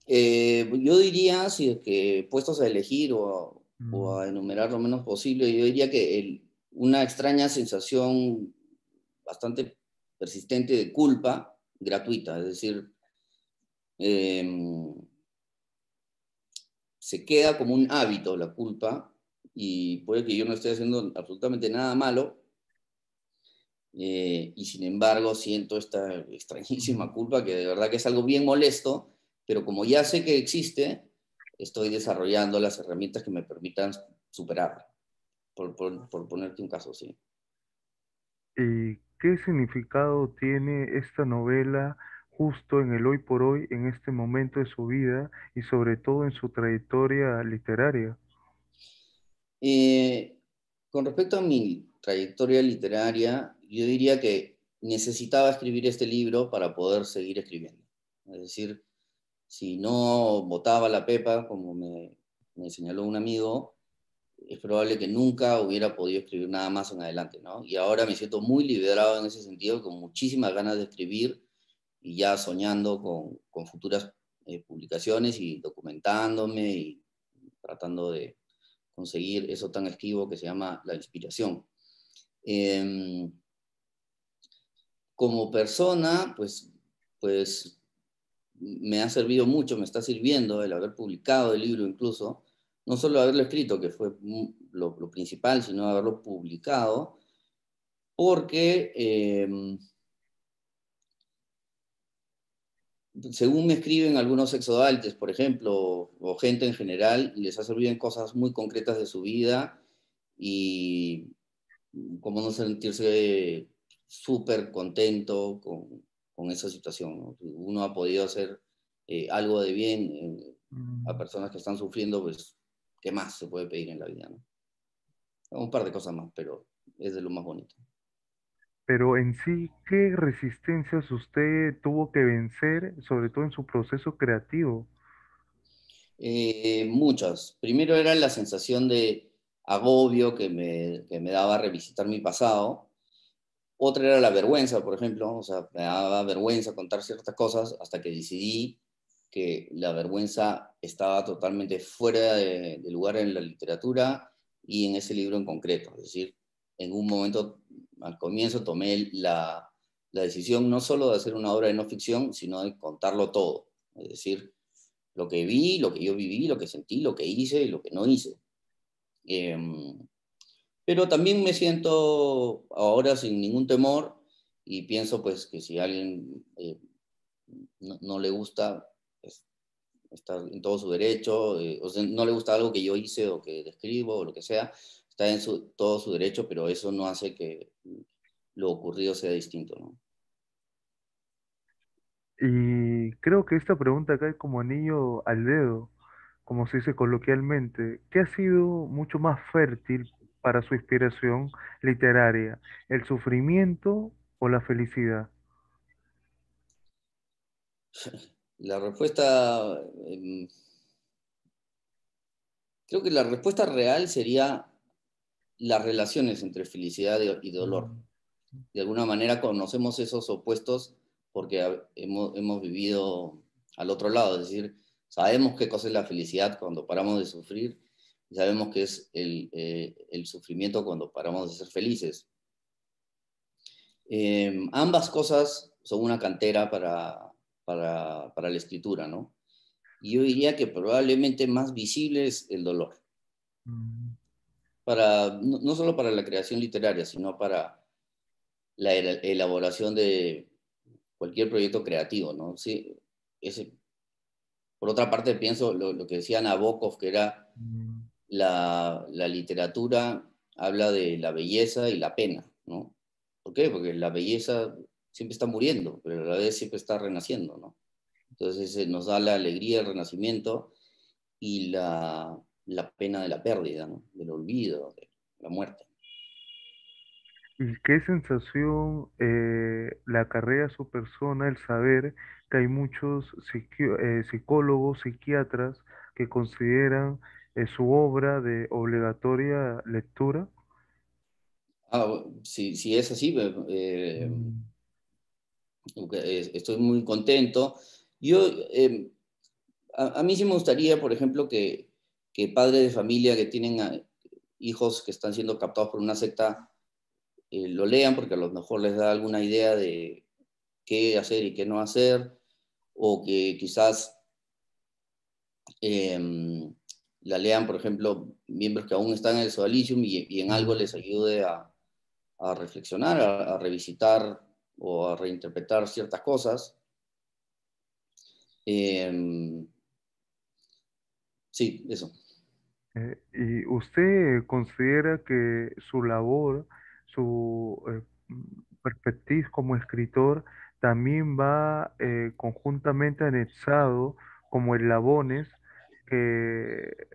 eh, yo diría, si es que puestos a elegir o, mm. o, a enumerar lo menos posible, yo diría que el, una extraña sensación bastante persistente de culpa gratuita, es decir, eh, se queda como un hábito la culpa y puede que yo no esté haciendo absolutamente nada malo eh, y sin embargo siento esta extrañísima culpa que de verdad que es algo bien molesto, pero como ya sé que existe, estoy desarrollando las herramientas que me permitan superarla, por, por, por ponerte un caso, sí. ¿Y qué significado tiene esta novela justo en el hoy por hoy, en este momento de su vida y sobre todo en su trayectoria literaria? Eh, con respecto a mi trayectoria literaria, yo diría que necesitaba escribir este libro para poder seguir escribiendo. Es decir, si no botaba la pepa, como me, me señaló un amigo, es probable que nunca hubiera podido escribir nada más en adelante, ¿no? Y ahora me siento muy liberado en ese sentido, con muchísimas ganas de escribir y ya soñando con, con futuras eh, publicaciones y documentándome y tratando de conseguir eso tan esquivo que se llama la inspiración. Eh, como persona, pues, pues me ha servido mucho, me está sirviendo el haber publicado el libro incluso, no solo haberlo escrito, que fue lo, lo principal, sino haberlo publicado, porque eh, según me escriben algunos exodaltes, por ejemplo, o gente en general, les ha servido en cosas muy concretas de su vida y cómo no sentirse súper contento con, con, esa situación. ¿no? Uno ha podido hacer eh, algo de bien eh, a personas que están sufriendo, pues, ¿qué más se puede pedir en la vida? ¿no? Un par de cosas más, pero es de lo más bonito. Pero en sí, ¿qué resistencias usted tuvo que vencer, sobre todo en su proceso creativo? Eh, muchas. Primero era la sensación de agobio que me, que me daba revisitar mi pasado. Otra era la vergüenza, por ejemplo. O sea, me daba vergüenza contar ciertas cosas hasta que decidí que la vergüenza estaba totalmente fuera de, lugar en la literatura y en ese libro en concreto. Es decir, en un momento, al comienzo, tomé la, la decisión no solo de hacer una obra de no ficción, sino de contarlo todo. Es decir, lo que vi, lo que yo viví, lo que sentí, lo que hice y lo que no hice. Em, pero también me siento ahora sin ningún temor y pienso pues que si a alguien eh, no, le gusta, pues, está en todo su derecho, eh, o sea, no le gusta algo que yo hice o que describo o lo que sea, está en su, todo su derecho, pero eso no hace que lo ocurrido sea distinto. ¿no? Y creo que esta pregunta cae como anillo al dedo, como se dice coloquialmente. ¿Qué ha sido mucho más fértil para su inspiración literaria? ¿El sufrimiento o la felicidad? La respuesta, eh, creo que la respuesta real sería las relaciones entre felicidad y dolor. Mm, De alguna manera conocemos esos opuestos porque hemos, hemos vivido al otro lado, es decir, sabemos qué cosa es la felicidad cuando paramos de sufrir y sabemos qué es el, eh, el sufrimiento cuando paramos de ser felices. Eh, ambas cosas son una cantera para, para, para, la escritura, ¿no? Y yo diría que probablemente más visible es el dolor. mm, Para, no, no solo para la creación literaria, sino para la elaboración de cualquier proyecto creativo, ¿no? Sí, ese, por otra parte, pienso lo, lo que decía Nabokov, que era mm, la, la, literatura habla de la belleza y la pena, ¿no? ¿Por qué? Porque la belleza siempre está muriendo, pero a la vez siempre está renaciendo, ¿no? Entonces eh, nos da la alegría del renacimiento y la, la pena de la pérdida, ¿no? Del olvido, de la muerte. ¿Y qué sensación eh, le acarrea su persona el saber que hay muchos eh, psicólogos, psiquiatras que consideran eh, su obra de obligatoria lectura? Ah, si, si es así, eh, Mm, estoy muy contento. Yo, eh, a, a, mí sí me gustaría, por ejemplo, que, que padres de familia que tienen a, hijos que están siendo captados por una secta eh, lo lean porque a lo mejor les da alguna idea de qué hacer y qué no hacer, o que quizás eh, la lean, por ejemplo, miembros que aún están en el Sodalicium y, y en algo les ayude a, a reflexionar, a, a, revisitar o a reinterpretar ciertas cosas. Eh, sí, eso. Eh, ¿y usted considera que su labor, su eh, perspectiva como escritor, también va eh, conjuntamente anexado como eslabones que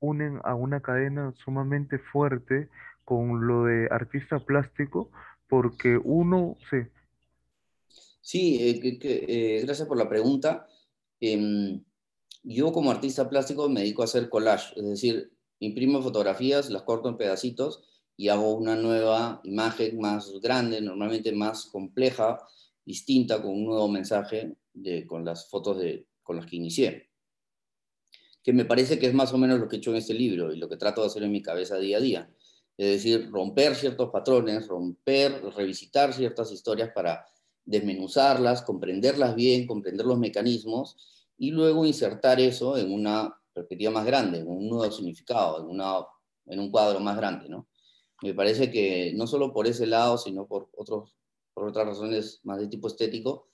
unen a una cadena sumamente fuerte con lo de artista plástico? Porque uno, sí, Sí, eh, que, eh, gracias por la pregunta. Eh, yo como artista plástico me dedico a hacer collage, es decir, imprimo fotografías, las corto en pedacitos y hago una nueva imagen más grande, normalmente más compleja, distinta, con un nuevo mensaje de, con las fotos de, con las que inicié. Que me parece que es más o menos lo que he hecho en este libro y lo que trato de hacer en mi cabeza día a día. Es decir, romper ciertos patrones, romper, revisitar ciertas historias para desmenuzarlas, comprenderlas bien, comprender los mecanismos y luego insertar eso en una perspectiva más grande, en un nuevo significado, en, una, en un cuadro más grande, ¿no? Me parece que no solo por ese lado, sino por, otros, por otras razones más de tipo estético,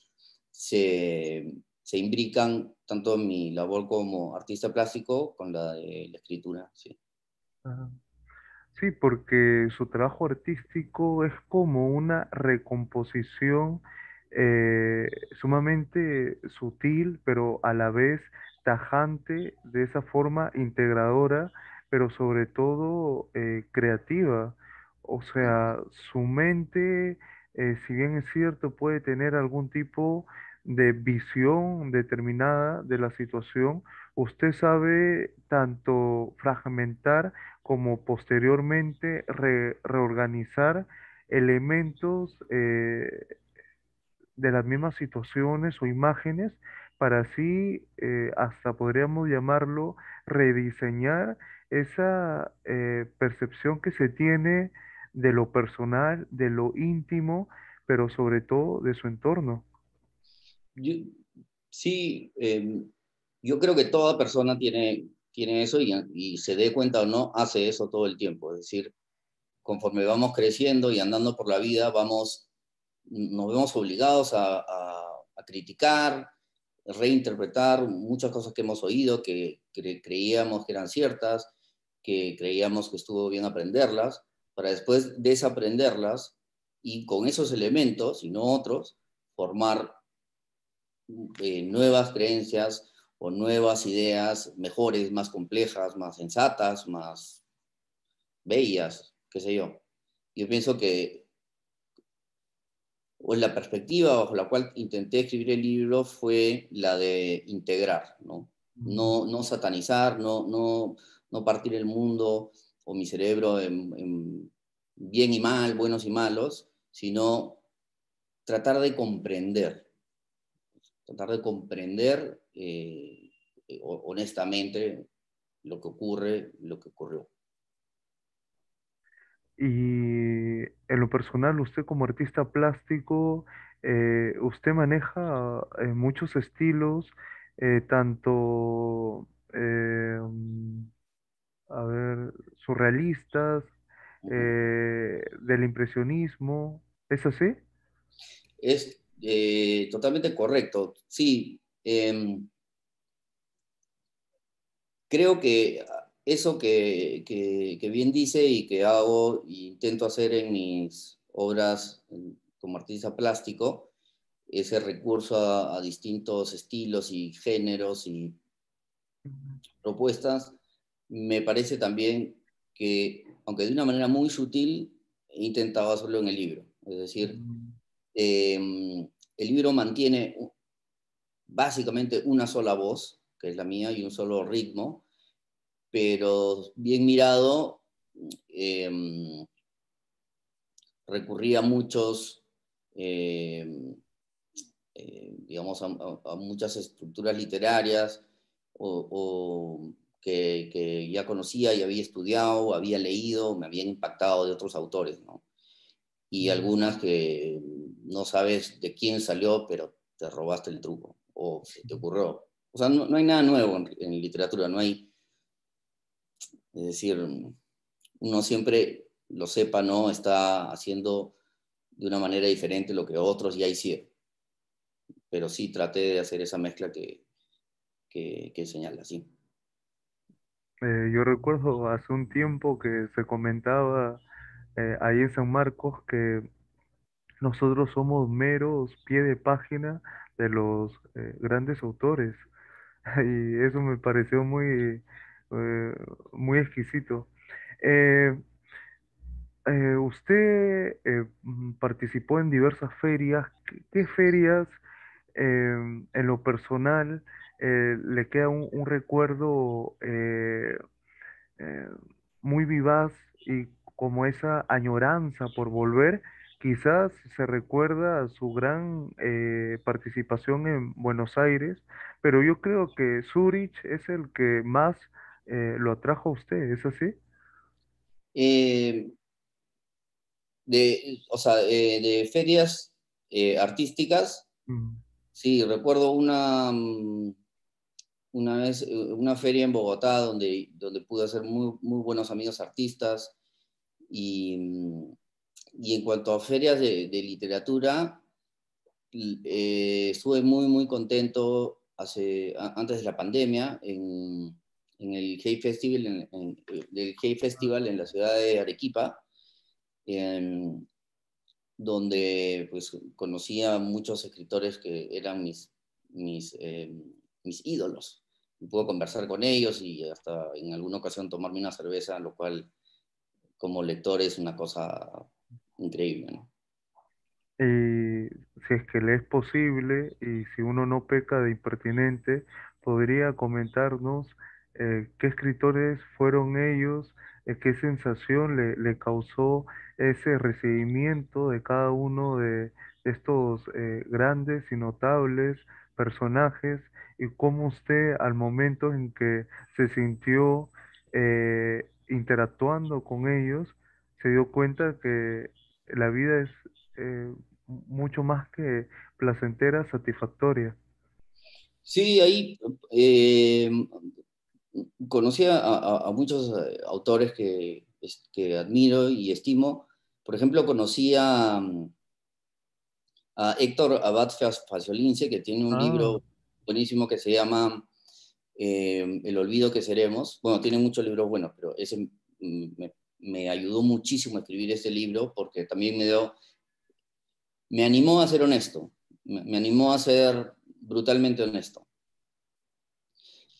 se, se imbrican tanto mi labor como artista plástico con la de la escritura, sí. Sí, porque su trabajo artístico es como una recomposición eh, sumamente sutil, pero a la vez tajante, de esa forma integradora, pero sobre todo eh, creativa. o sea, su mente, eh, si bien es cierto, puede tener algún tipo de visión determinada de la situación, usted sabe tanto fragmentar como posteriormente re- reorganizar elementos eh, de las mismas situaciones o imágenes para así, eh, hasta podríamos llamarlo, rediseñar esa eh, percepción que se tiene de lo personal, de lo íntimo, pero sobre todo de su entorno. Yo, sí, eh, yo creo que toda persona tiene, tiene eso y, se dé cuenta o no, hace eso todo el tiempo. Es decir, conforme vamos creciendo y andando por la vida, vamos, nos vemos obligados a criticar, reinterpretar muchas cosas que hemos oído, que, que, creíamos que eran ciertas, que creíamos que estuvo bien aprenderlas, para después desaprenderlas y con esos elementos y no otros, formar eh, nuevas creencias o nuevas ideas mejores, más complejas, más sensatas, más bellas, qué sé yo. Yo pienso que o la perspectiva bajo la cual intenté escribir el libro fue la de integrar, ¿no? No, no satanizar, no, no, no partir el mundo o mi cerebro en, en bien y mal, buenos y malos, sino tratar de comprender, tratar de comprender eh, honestamente lo que ocurre, lo que ocurrió. Y en lo personal, usted como artista plástico, eh, usted maneja eh, muchos estilos, eh, tanto, eh, a ver, surrealistas, Uh -huh. eh, del impresionismo, ¿es así? Es eh, totalmente correcto. Sí, eh, creo que eso que, que, bien dice y que hago e intento hacer en mis obras como artista plástico, ese recurso a, distintos estilos y géneros y propuestas, me parece también que, aunque de una manera muy sutil, he intentado hacerlo en el libro. Es decir, eh, el libro mantiene básicamente una sola voz, que es la mía, y un solo ritmo, pero bien mirado, eh, recurría a muchos, eh, eh, digamos, a, a, muchas estructuras literarias o, o que, que, ya conocía y había estudiado, había leído, me habían impactado de otros autores, ¿no? Y algunas que no sabes de quién salió, pero te robaste el truco o se te ocurrió. O sea, no, no hay nada nuevo en, en literatura, no hay es decir, uno siempre lo sepa, ¿no? Está haciendo de una manera diferente lo que otros ya hicieron. Pero sí traté de hacer esa mezcla que, que, que señala, sí. Eh, yo recuerdo hace un tiempo que se comentaba eh, ahí en San Marcos que nosotros somos meros pie de página de los eh, grandes autores. [LAUGHS] Y eso me pareció muy, eh, muy exquisito. Eh, usted mm, participó en diversas ferias. ¿Qué, ferias em, en lo personal le queda un recuerdo muy vivaz y como esa añoranza por volver? Quizás se recuerda su gran eh, participación en Buenos Aires, pero yo creo que Zurich es el que más eh, lo atrajo a usted, ¿es así? Eh, de, o sea, de ferias artísticas, mm. sí, recuerdo una, mm, una vez, una feria en Bogotá donde, donde pude hacer muy, muy buenos amigos artistas y, mm, y en cuanto a ferias de, de literatura, eh, estuve muy, muy contento hace, antes de la pandemia en, en el Hay Festival en, en, el Hay Festival en la ciudad de Arequipa, en, donde pues conocía a muchos escritores que eran mis, mis, eh, mis ídolos. Puedo conversar con ellos y hasta en alguna ocasión tomarme una cerveza, lo cual como lector es una cosa increíble. Y si es que le es posible y si uno no peca de impertinente, podría comentarnos eh, qué escritores fueron ellos, eh, qué sensación le, causó ese recibimiento de cada uno de estos eh, grandes y notables personajes y cómo usted al momento en que se sintió interactuando con ellos, se dio cuenta que la vida es eh, mucho más que placentera, satisfactoria. Sí, ahí eh, conocí a, a- a muchos eh, autores que, que admiro y estimo. Por ejemplo, conocí a, mm, a Héctor Abad Faciolince, que tiene un Ah, libro buenísimo que se llama eh, El olvido que seremos. Bueno, tiene muchos libros buenos, pero ese me, ayudó muchísimo a escribir ese libro porque también me dio, me animó a ser honesto, me, animó a ser brutalmente honesto.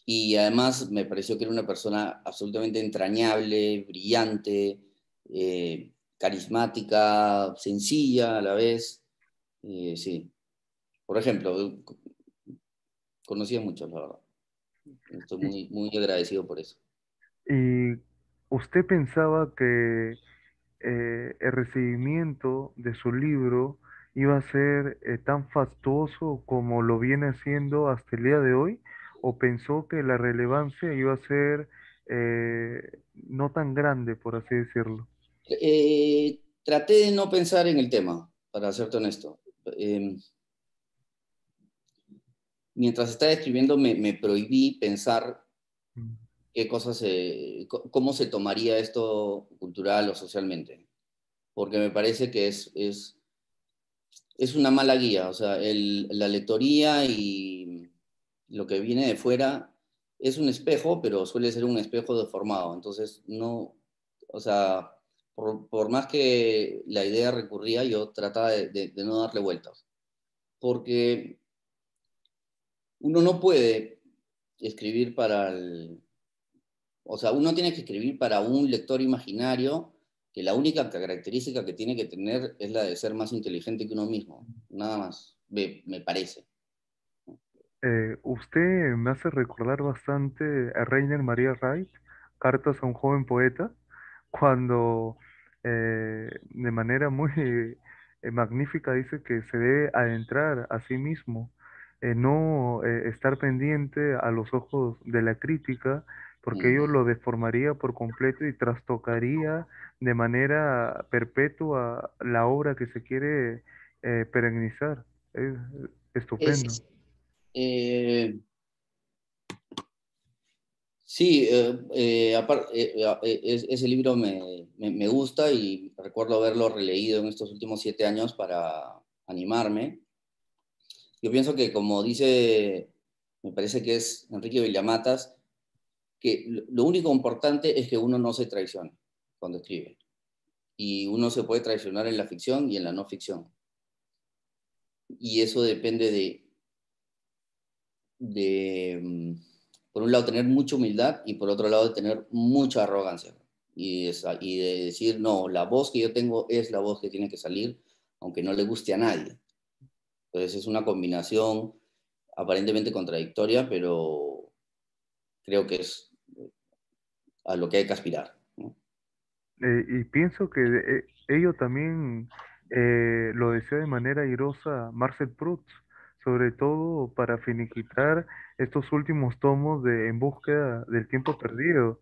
Y además me pareció que era una persona absolutamente entrañable, brillante, eh, carismática, sencilla a la vez. Eh, sí. Por ejemplo, conocí a muchos, la verdad. Estoy muy, muy agradecido por eso. y usted pensaba que eh, el recibimiento de su libro iba a ser eh, tan fastuoso como lo viene haciendo hasta el día de hoy? ¿O pensó que la relevancia iba a ser eh, no tan grande, por así decirlo? Traté de no pensar en el tema, para serte honesto. Eh, mientras estaba escribiendo me, me prohibí pensar Mm, qué cosas se- co- cómo se tomaría esto cultural o socialmente, porque me parece que es, es, es una mala guía, o sea, el- la lectoría y lo que viene de fuera es un espejo, pero suele ser un espejo deformado, entonces no, o sea, por, por más que la idea recurría, yo trataba de, de- de no darle vueltas, porque uno no puede escribir para el, o sea, uno tiene que escribir para un lector imaginario que la única característica que tiene que tener es la de ser más inteligente que uno mismo, nada más, me, parece. Eh, usted me hace recordar bastante a Rainer Maria Wright, Cartas a un joven poeta, cuando eh, de manera muy eh, magnífica dice que se debe adentrar a sí mismo, eh, no eh, estar pendiente a los ojos de la crítica, porque ello lo deformaría por completo y trastocaría de manera perpetua la obra que se quiere eh, perenizar. Es estupendo. Es, eh, sí, eh, eh, ese libro me, me- me gusta y recuerdo haberlo releído en estos últimos siete años para animarme. Yo pienso que como dice, me parece que es Enrique Villamatas, que lo único importante es que uno no se traicione cuando escribe. Y uno se puede traicionar en la ficción y en la no ficción. Y eso depende de, de, mm, por un lado, tener mucha humildad y por otro lado, tener mucha arrogancia. Y, y de decir, no, la voz que yo tengo es la voz que tiene que salir, aunque no le guste a nadie. Entonces es una combinación aparentemente contradictoria, pero creo que es a lo que hay que aspirar. ¿no? Eh, y pienso que eh, ello también eh, lo decía de manera airosa Marcel Proust, sobre todo para finiquitar estos últimos tomos de En búsqueda del tiempo perdido.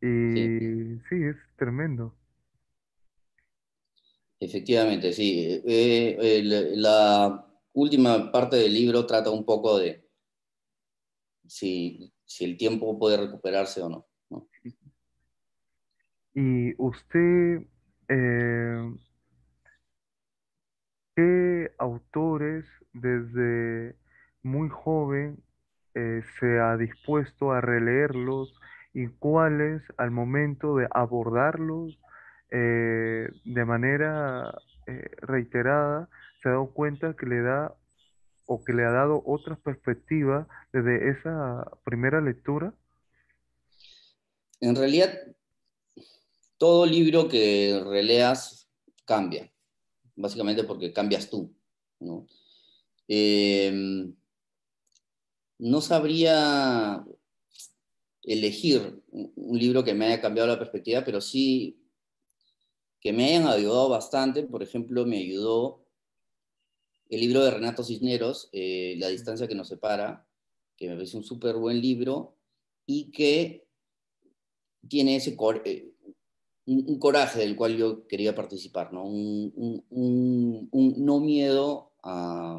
Y sí, es tremendo. efectivamente, sí. Eh, eh, la última parte del libro trata un poco de si, el tiempo puede recuperarse o no. Y usted, eh, ¿qué autores desde muy joven eh, se ha dispuesto a releerlos y cuáles al momento de abordarlos eh, de manera reiterada se ha dado cuenta que le da o que le ha dado otra perspectiva desde esa primera lectura? En realidad, todo libro que releas cambia, básicamente porque cambias tú. ¿no? Em, no sabría elegir un libro que me haya cambiado la perspectiva, pero sí que me hayan ayudado bastante. Por ejemplo, me ayudó el libro de Renato Cisneros, eh, La distancia que nos separa, que me parece un súper buen libro y que tiene ese eh, un, coraje del cual yo quería participar, ¿no? Un, no miedo a,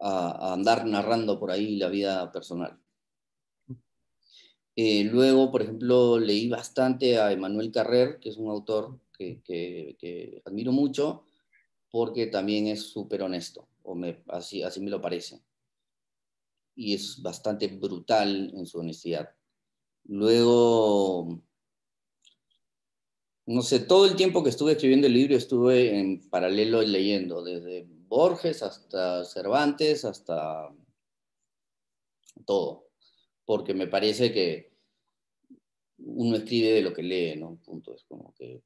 a, andar narrando por ahí la vida personal. Eh, luego, por ejemplo, leí bastante a Emanuel Carrer, que es un autor que, que, admiro mucho, porque también es súper honesto, o me, así, así me lo parece. Y es bastante brutal en su honestidad. Luego, no sé, todo el tiempo que estuve escribiendo el libro estuve en paralelo leyendo, desde Borges hasta Cervantes, hasta todo, porque me parece que uno escribe de lo que lee, ¿no? Punto, es como que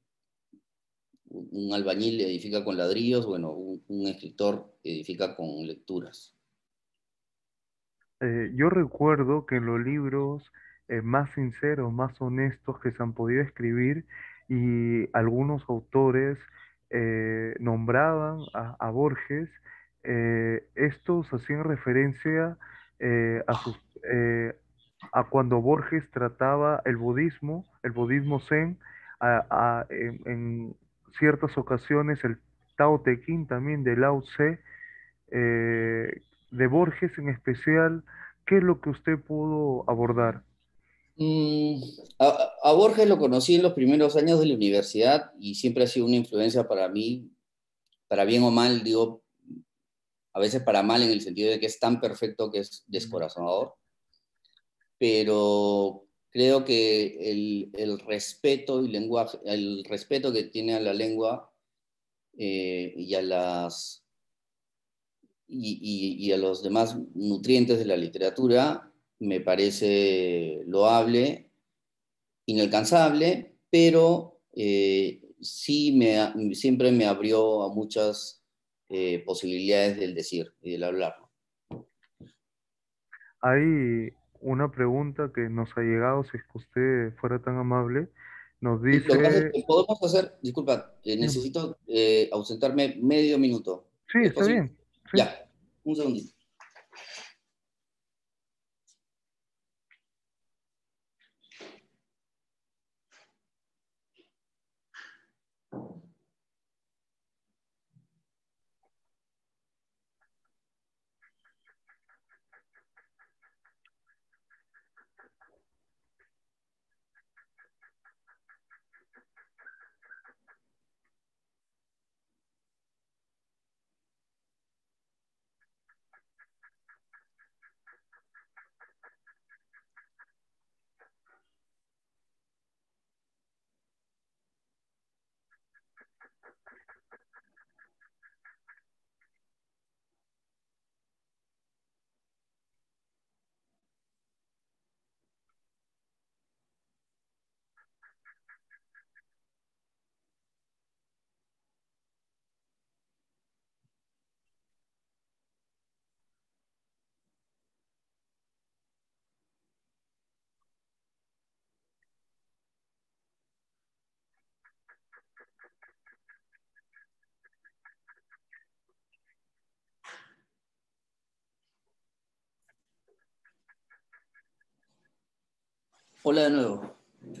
un albañil edifica con ladrillos, bueno, un, escritor edifica con lecturas. Eh, yo recuerdo que en los libros eh, más sinceros, más honestos que se han podido escribir y algunos autores eh, nombraban a, Borges, estos hacían referencia a a cuando Borges trataba el budismo, el budismo zen, en, ciertas ocasiones el Tao Te Ching también de Lao Tse, eh, de Borges en especial, ¿qué es lo que usted pudo abordar? Mm, a, Borges lo conocí en los primeros años de la universidad y siempre ha sido una influencia para mí, para bien o mal, digo, a veces para mal en el sentido de que es tan perfecto que es descorazonador pero creo que el, respeto y lenguaje, el respeto que tiene a la lengua eh, y a las y, a los demás nutrientes de la literatura me parece loable, inalcanzable, pero eh, sí me, siempre me abrió a muchas eh, posibilidades del decir y del hablar. Hay una pregunta que nos ha llegado, si es que usted fuera tan amable. Nos dice... podemos hacer, disculpa, eh, necesito eh, ausentarme medio minuto. Sí, está bien. Ya, un segundito. Hola de nuevo.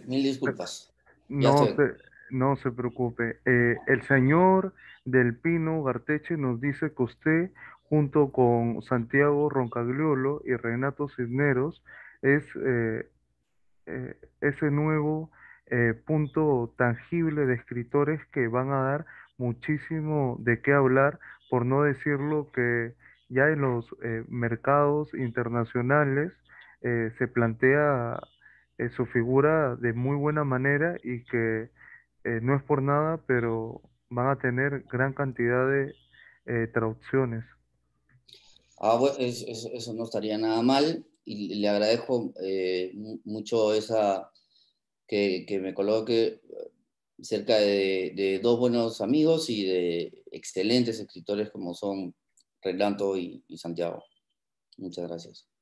Mil disculpas. No se, no se preocupe. Eh, el señor del Pino Garteche nos dice que usted, junto con Santiago Roncagliolo y Renato Cisneros, es eh, eh, ese nuevo punto tangible de escritores que van a dar muchísimo de qué hablar, por no decirlo que ya en los mercados internacionales se plantea eh, su figura de muy buena manera y que eh, no es por nada, pero van a tener gran cantidad de eh, traducciones. Ah, eso no estaría nada mal y le agradezco mucho esa, que, que me coloque cerca de, dos buenos amigos y de excelentes escritores como son Renato y Santiago. Muchas gracias.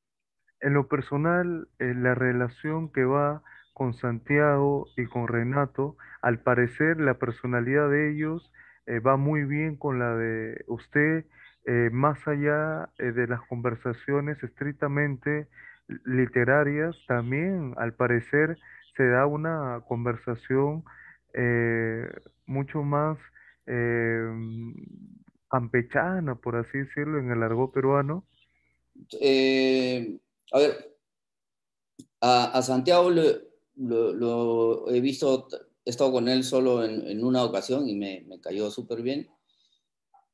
En lo personal, eh, la relación que va con Santiago y con Renato, al parecer la personalidad de ellos eh, va muy bien con la de usted, eh, más allá de las conversaciones estrictamente literarias, también al parecer se da una conversación mucho más campechana, por así decirlo, en el argot peruano. A ver, a, Santiago lo, he visto, he estado con él solo en, una ocasión y me, cayó súper bien.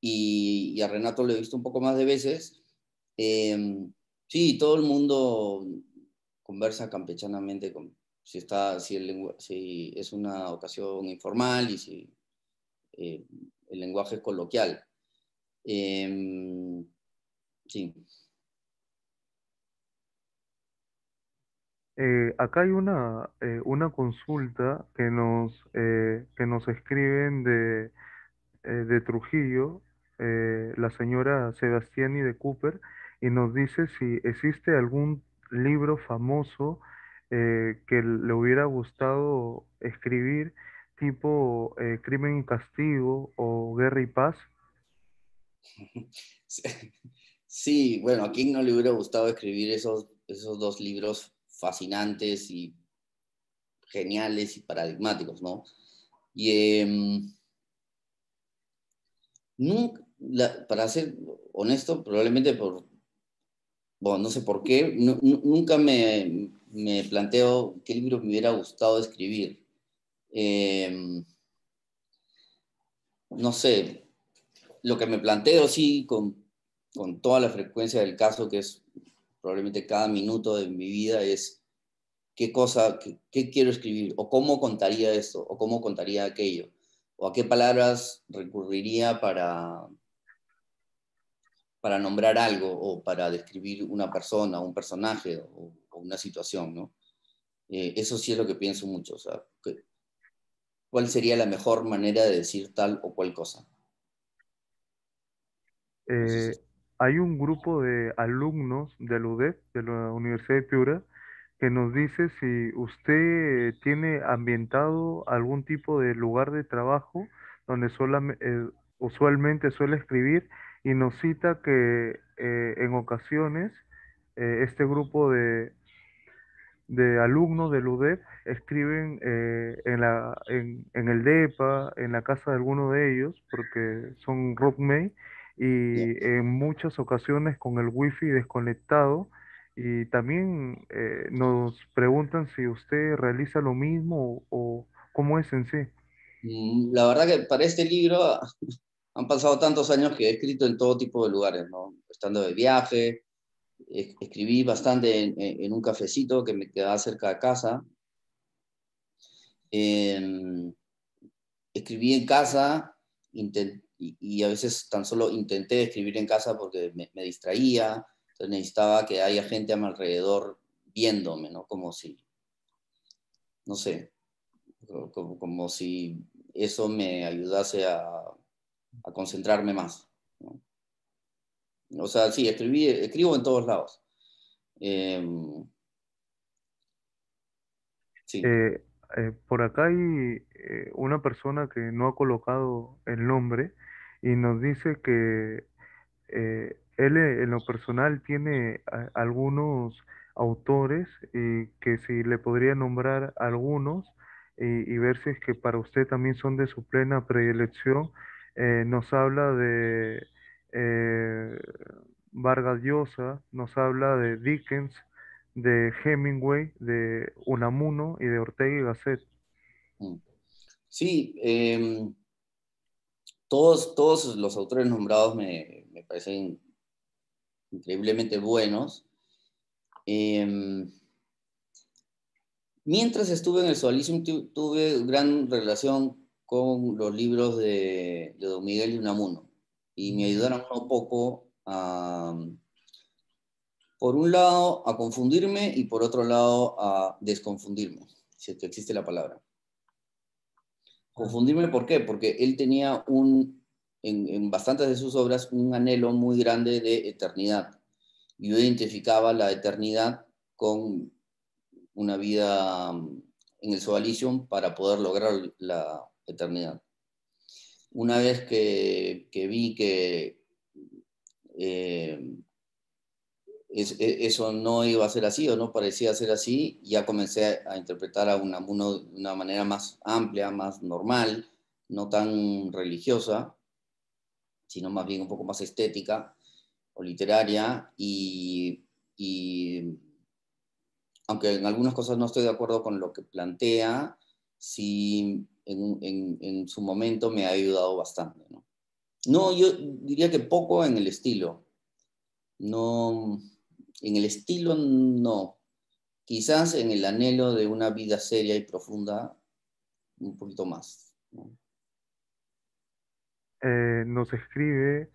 Y, a Renato lo he visto un poco más de veces. Em, sí, todo el mundo conversa campechanamente con, si, está, si, es una ocasión informal y si eh, el lenguaje es coloquial. Em, sí. Eh, acá hay una, eh, una consulta que nos, eh, que nos escriben de, de Trujillo, la señora Sebastiani de Cooper, y nos dice si existe algún libro famoso que le hubiera gustado escribir, tipo Crimen y Castigo o Guerra y Paz. [LAUGHS] Sí, bueno, ¿a no le hubiera gustado escribir esos, esos dos libros fascinantes y geniales y paradigmáticos, ¿no? Y em, para ser honesto, probablemente por, bueno, no sé por qué, nunca me, me, planteo qué libro me hubiera gustado escribir. Em, no sé, lo que me planteo sí con, con toda la frecuencia del caso, que es probablemente cada minuto de mi vida es qué cosa, qué, quiero escribir, o cómo contaría esto, o cómo contaría aquello, o a qué palabras recurriría para, para nombrar algo, o para describir una persona, un personaje, o, una situación, ¿no? Eh, eso sí es lo que pienso mucho, o ¿cuál sería la mejor manera de decir tal o cual cosa? Eh, hay un grupo de alumnos de la UDEP, de la Universidad de Piura, que nos dice si usted tiene ambientado algún tipo de lugar de trabajo donde eh, usualmente suele escribir y nos cita que eh, en ocasiones eh, este grupo de, de alumnos del UDEP escriben en, la, en, en el DEPA, en la casa de alguno de ellos, porque son rockmates, y en muchas ocasiones con el wifi desconectado. Y también eh, nos preguntan si usted realiza lo mismo o, cómo es en sí. Mm, la verdad que para este libro [LAUGHS] han pasado tantos años que he escrito en todo tipo de lugares, ¿no? Estando de viaje, escribí bastante en, un cafecito que me quedaba cerca de casa. Em, escribí en casa, intenté y, a veces tan solo intenté escribir en casa porque me, distraía, entonces necesitaba que haya gente a mi alrededor viéndome, ¿no? Como si, no sé, como, como si eso me ayudase a, a concentrarme más. O sea, sí, escribí, escribo en todos lados. Em, sí. Eh, eh, por acá hay eh, una persona que no ha colocado el nombre y nos dice que eh, él en lo personal tiene algunos autores y que si le podría nombrar algunos y, ver si es que para usted también son de su plena predilección, nos habla de Vargas Llosa, nos habla de Dickens, de Hemingway, de Unamuno y de Ortega y Gasset. Mm. Sí, em, todos, todos los autores nombrados me, me parecen increíblemente buenos. Em, mientras estuve en el Sualismo tuve gran relación con los libros de, de Don Miguel y Unamuno y me ayudaron un poco a por un lado a confundirme y por otro lado a desconfundirme. si es que existe la palabra. Confundirme, ¿por qué? Porque él tenía un, en, bastantes de sus obras un anhelo muy grande de eternidad. Yo identificaba la eternidad con una vida mm, en el Sobalicium para poder lograr la eternidad. Una vez que, que vi que eh, e, eso no iba a ser así o no parecía ser así, ya comencé a interpretar a una, una manera más amplia, más normal, no tan religiosa, sino más bien un poco más estética o literaria y, aunque en algunas cosas no estoy de acuerdo con lo que plantea, sí en, su momento me ha ayudado bastante. ¿no? no, yo diría que poco en el estilo. No, en el estilo no. Quizás en el anhelo de una vida seria y profunda, un poquito más. Eh, nos escribe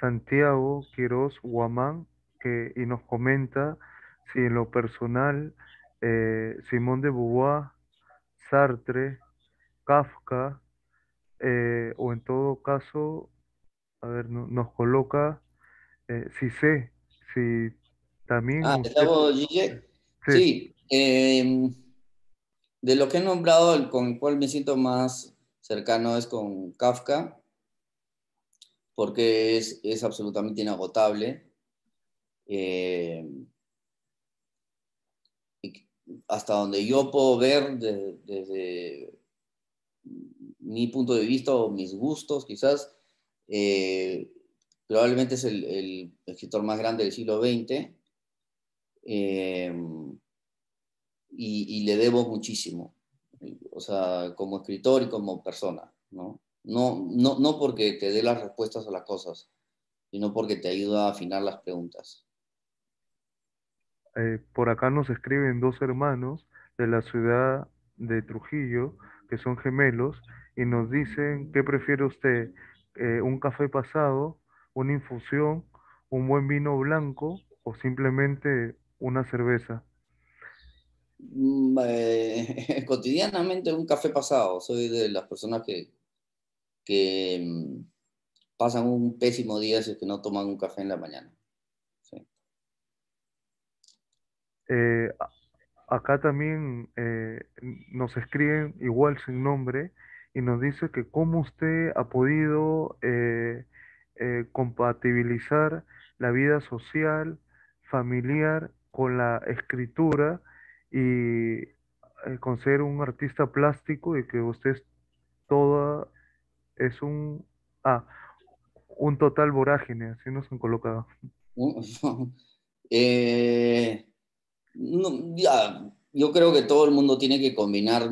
Santiago Quiroz Guamán y nos comenta si en lo personal eh, Simón de Beauvoir, Sartre, Kafka, eh, o en todo caso, a ver, nos coloca, si sé, si también Ah, Sí, em, de lo que he nombrado, el con el cual me siento más cercano es con Kafka, porque es, absolutamente inagotable. Em, hasta donde yo puedo ver desde, mi punto de vista o mis gustos, quizás, eh, probablemente es el, el, escritor más grande del siglo XX Em, y, le debo muchísimo, o sea, como escritor y como persona, ¿no? No, no, no porque te dé las respuestas a las cosas, sino porque te ayuda a afinar las preguntas. Eh, por acá nos escriben dos hermanos de la ciudad de Trujillo, que son gemelos, y nos dicen, ¿qué prefiere usted? Eh, ¿Un café pasado, una infusión, un buen vino blanco o simplemente una cerveza? Mm, eh, [LAUGHS] cotidianamente un café pasado. Soy de las personas que, que mm, pasan un pésimo día si es que no toman un café en la mañana. Eh, acá también eh, nos escriben igual sin nombre y nos dice que cómo usted ha podido compatibilizar la vida social, familiar con la escritura y eh, con ser un artista plástico y que usted es toda, es un, ah, un total vorágine, así nos han colocado. [LAUGHS] Eh, yo creo que todo el mundo tiene que combinar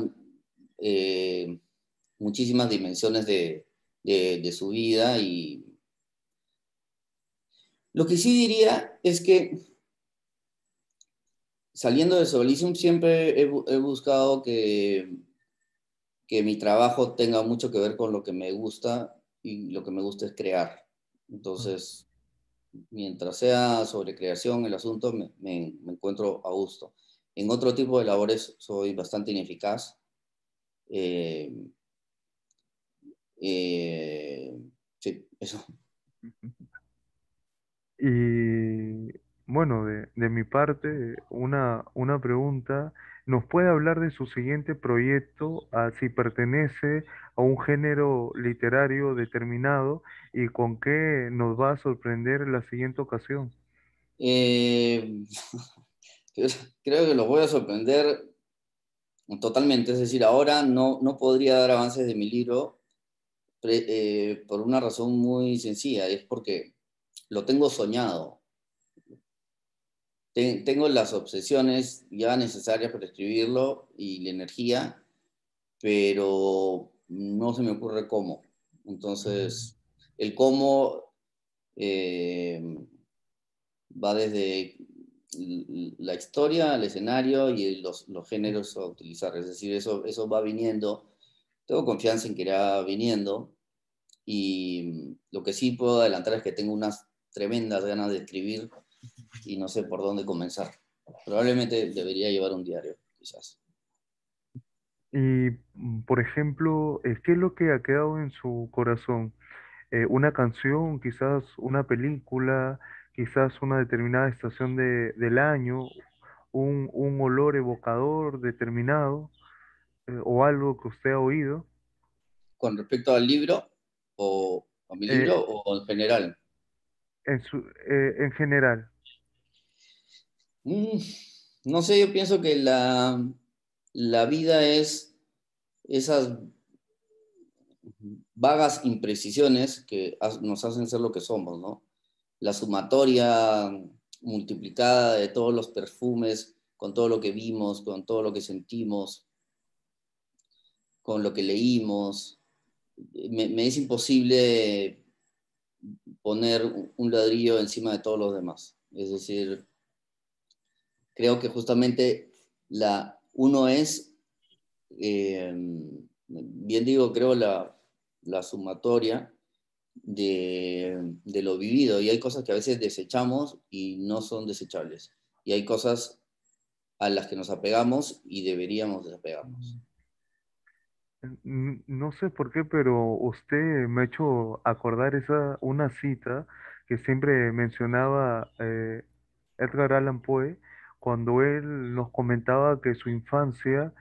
eh, muchísimas dimensiones de, de su vida y lo que sí diría es que saliendo de Sobalicium siempre he, buscado que, que mi trabajo tenga mucho que ver con lo que me gusta y lo que me gusta es crear. Entonces, mientras sea sobre creación el asunto, me, encuentro a gusto. En otro tipo de labores soy bastante ineficaz. Eh, eh, sí, eso. [LAUGHS] Y bueno, de, mi parte, una, una pregunta. ¿Nos puede hablar de su siguiente proyecto, a si pertenece a un género literario determinado y con qué nos va a sorprender en la siguiente ocasión? Eh, [LAUGHS] creo que los voy a sorprender totalmente. Es decir, ahora no, no podría dar avances de mi libro eh, por una razón muy sencilla, es porque lo tengo soñado tengo las obsesiones ya necesarias para escribirlo y la energía, pero no se me ocurre cómo. Entonces, el cómo eh, va desde la historia, el escenario y los, géneros a utilizar. Es decir, eso, eso va viniendo. Tengo confianza en que irá viniendo. Y lo que sí puedo adelantar es que tengo unas tremendas ganas de escribir y no sé por dónde comenzar. Probablemente debería llevar un diario, quizás. Y, mm, por ejemplo, eh, ¿qué es lo que ha quedado en su corazón? Eh, ¿una canción, quizás una película, quizás una determinada estación de, del año, un, un olor evocador determinado, eh, o algo que usted ha oído? Con respecto al libro, o a mi libro, Eh, o en general. en su, eh, en general. Mm, no sé, yo pienso que la, la vida es esas vagas imprecisiones que nos hacen ser lo que somos, ¿no? La sumatoria multiplicada de todos los perfumes, con todo lo que vimos, con todo lo que sentimos, con lo que leímos. Me, me es imposible poner un ladrillo encima de todos los demás. Es decir, creo que justamente la, uno es, eh, bien digo, creo la, la sumatoria de, de, lo vivido y hay cosas que a veces desechamos y no son desechables. Y hay cosas a las que nos apegamos y deberíamos desapegarnos. No sé por qué, pero usted me ha hecho acordar esa, una cita que siempre mencionaba eh, Edgar Allan Poe cuando él nos comentaba que su infancia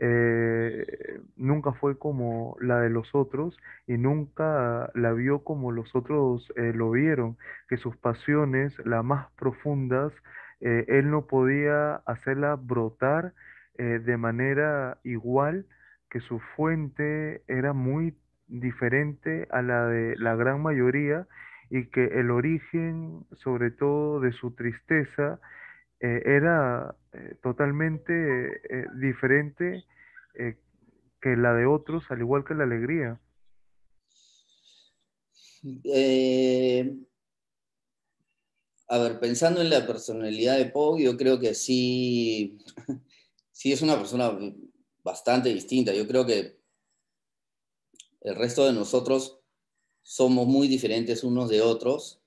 eh, nunca fue como la de los otros y nunca la vio como los otros eh, lo vieron, que sus pasiones, las más profundas, eh, él no podía hacerlas brotar de manera igual, que su fuente era muy diferente a la de la gran mayoría y que el origen, sobre todo de su tristeza, eh, era eh, totalmente eh, diferente que la de otros, al igual que la alegría. A ver, pensando en la personalidad de Poe, yo creo que sí, [LAUGHS] sí es una persona bastante distinta. Yo creo que el resto de nosotros somos muy diferentes unos de otros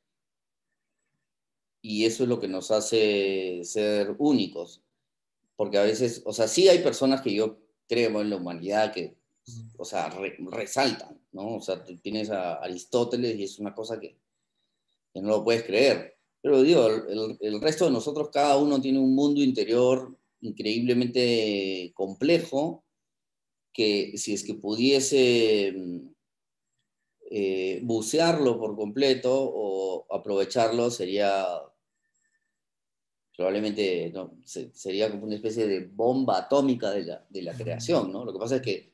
y eso es lo que nos hace ser únicos. Porque a veces, o sea, sí hay personas que yo creo en la humanidad que, o sea, re, resaltan, ¿no? O sea, tienes a Aristóteles y es una cosa que, que no lo puedes creer. Pero digo, el, el, resto de nosotros, cada uno tiene un mundo interior increíblemente complejo que si es que pudiese eh, bucearlo por completo o aprovecharlo sería probablemente no, se, sería como una especie de bomba atómica de la, de la creación, ¿no? Lo que pasa es que,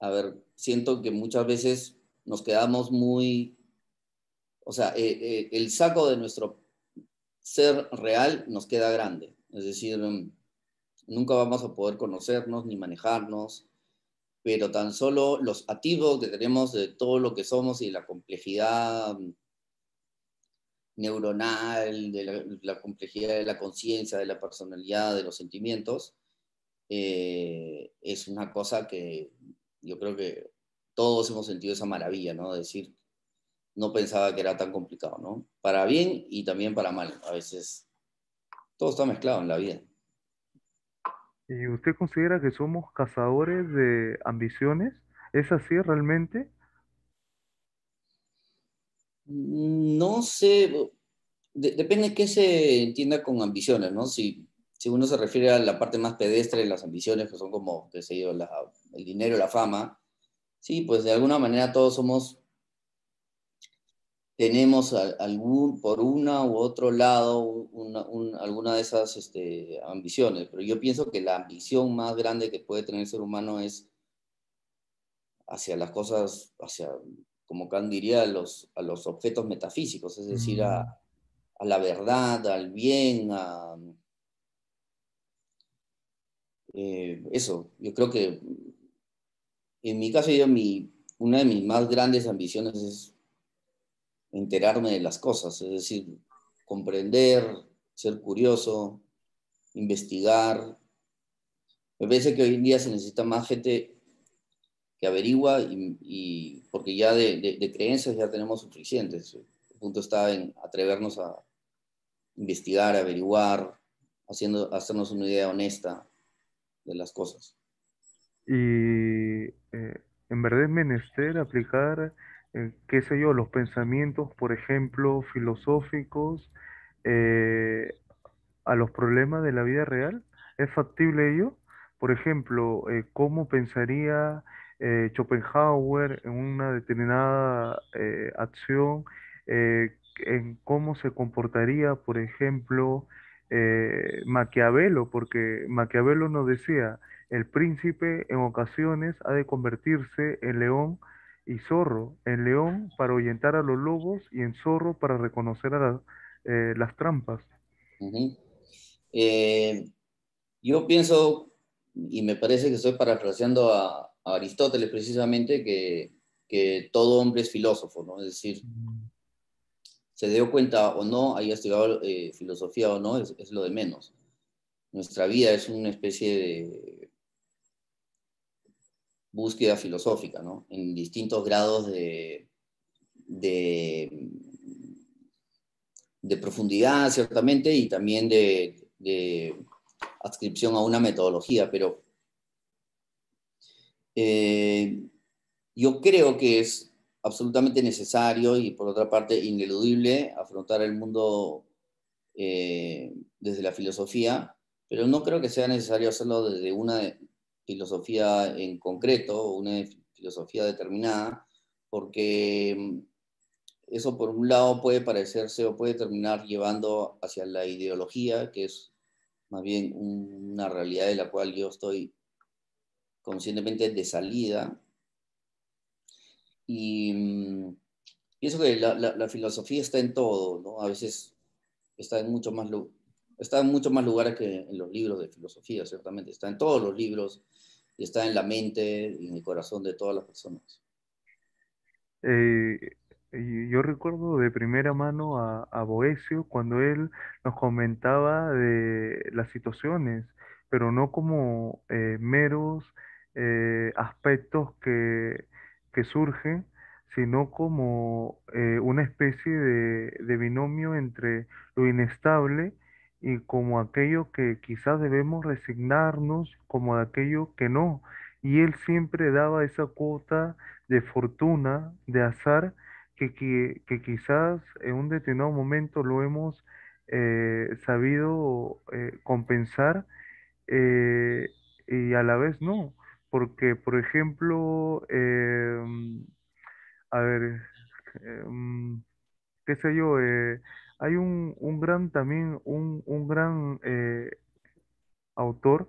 a ver, siento que muchas veces nos quedamos muy, o sea, eh, eh, el saco de nuestro ser real nos queda grande, es decir, nunca vamos a poder conocernos ni manejarnos, pero tan solo los activos que tenemos de todo lo que somos y la complejidad neuronal, de la, la complejidad de la conciencia, de la personalidad, de los sentimientos, eh, es una cosa que yo creo que todos hemos sentido esa maravilla, ¿no? De decir, no pensaba que era tan complicado, ¿no? Para bien y también para mal. A veces todo está mezclado en la vida. ¿Y usted considera que somos cazadores de ambiciones? ¿Es así realmente? No sé, de, depende de qué se entienda con ambiciones, ¿no? Si, si uno se refiere a la parte más pedestre de las ambiciones, que son como, qué sé yo, el dinero, la fama, sí, pues de alguna manera todos somos, tenemos algún, por una u otro lado, una, un, alguna de esas este, ambiciones, pero yo pienso que la ambición más grande que puede tener el ser humano es hacia las cosas, hacia como Kant diría, a los, a los objetos metafísicos, es decir, a, a la verdad, al bien, a... Eh, eso, yo creo que en mi caso, yo, mi, una de mis más grandes ambiciones es enterarme de las cosas, es decir, comprender, ser curioso, investigar. Me parece que hoy en día se necesita más gente que averigua y, porque ya de, creencias ya tenemos suficientes. El punto está en atrevernos a investigar, averiguar, haciendo, hacernos una idea honesta de las cosas. Y eh, en verdad es menester aplicar, eh, qué sé yo, los pensamientos, por ejemplo, filosóficos eh, a los problemas de la vida real. ¿Es factible ello? Por ejemplo, eh, ¿cómo pensaría Schopenhauer en una determinada acción? En cómo se comportaría, por ejemplo, Maquiavelo, porque Maquiavelo nos decía, el príncipe en ocasiones ha de convertirse en león y zorro, en león para ahuyentar a los lobos y en zorro para reconocer a la- eh, las trampas. Eh, yo pienso, y me parece que estoy parafraseando a, a Aristóteles precisamente, que, que todo hombre es filósofo, ¿no? Es decir, se dio cuenta o no, haya estudiado eh, filosofía o no, es, es lo de menos. Nuestra vida es una especie de búsqueda filosófica, ¿no? En distintos grados de, de, profundidad, ciertamente, y también de, de adscripción a una metodología, pero eh, yo creo que es absolutamente necesario y por otra parte ineludible afrontar el mundo eh, desde la filosofía, pero no creo que sea necesario hacerlo desde una filosofía en concreto una filosofía determinada, porque eso por un lado puede parecerse o puede terminar llevando hacia la ideología, que es más bien una realidad de la cual yo estoy conscientemente de salida. Y mm, pienso que la, filosofía está en todo, ¿no? A veces está en mucho más está en muchos más lugares que en los libros de filosofía, ciertamente. Está en todos los libros y está en la mente y en el corazón de todas las personas. Eh, yo recuerdo de primera mano a, a Boecio cuando él nos comentaba de las situaciones, pero no como eh, meros eh, aspectos que, que surgen, sino como una especie de binomio entre lo inestable y como aquello que quizás debemos resignarnos, como aquello que no. Y él siempre daba esa cuota de fortuna, de azar, que, que, que quizás en un determinado momento lo hemos eh, sabido eh, compensar eh, y a la vez no. Porque, por ejemplo, em, a ver, qué sé yo, eh, hay un, un gran también, un, un gran eh, autor,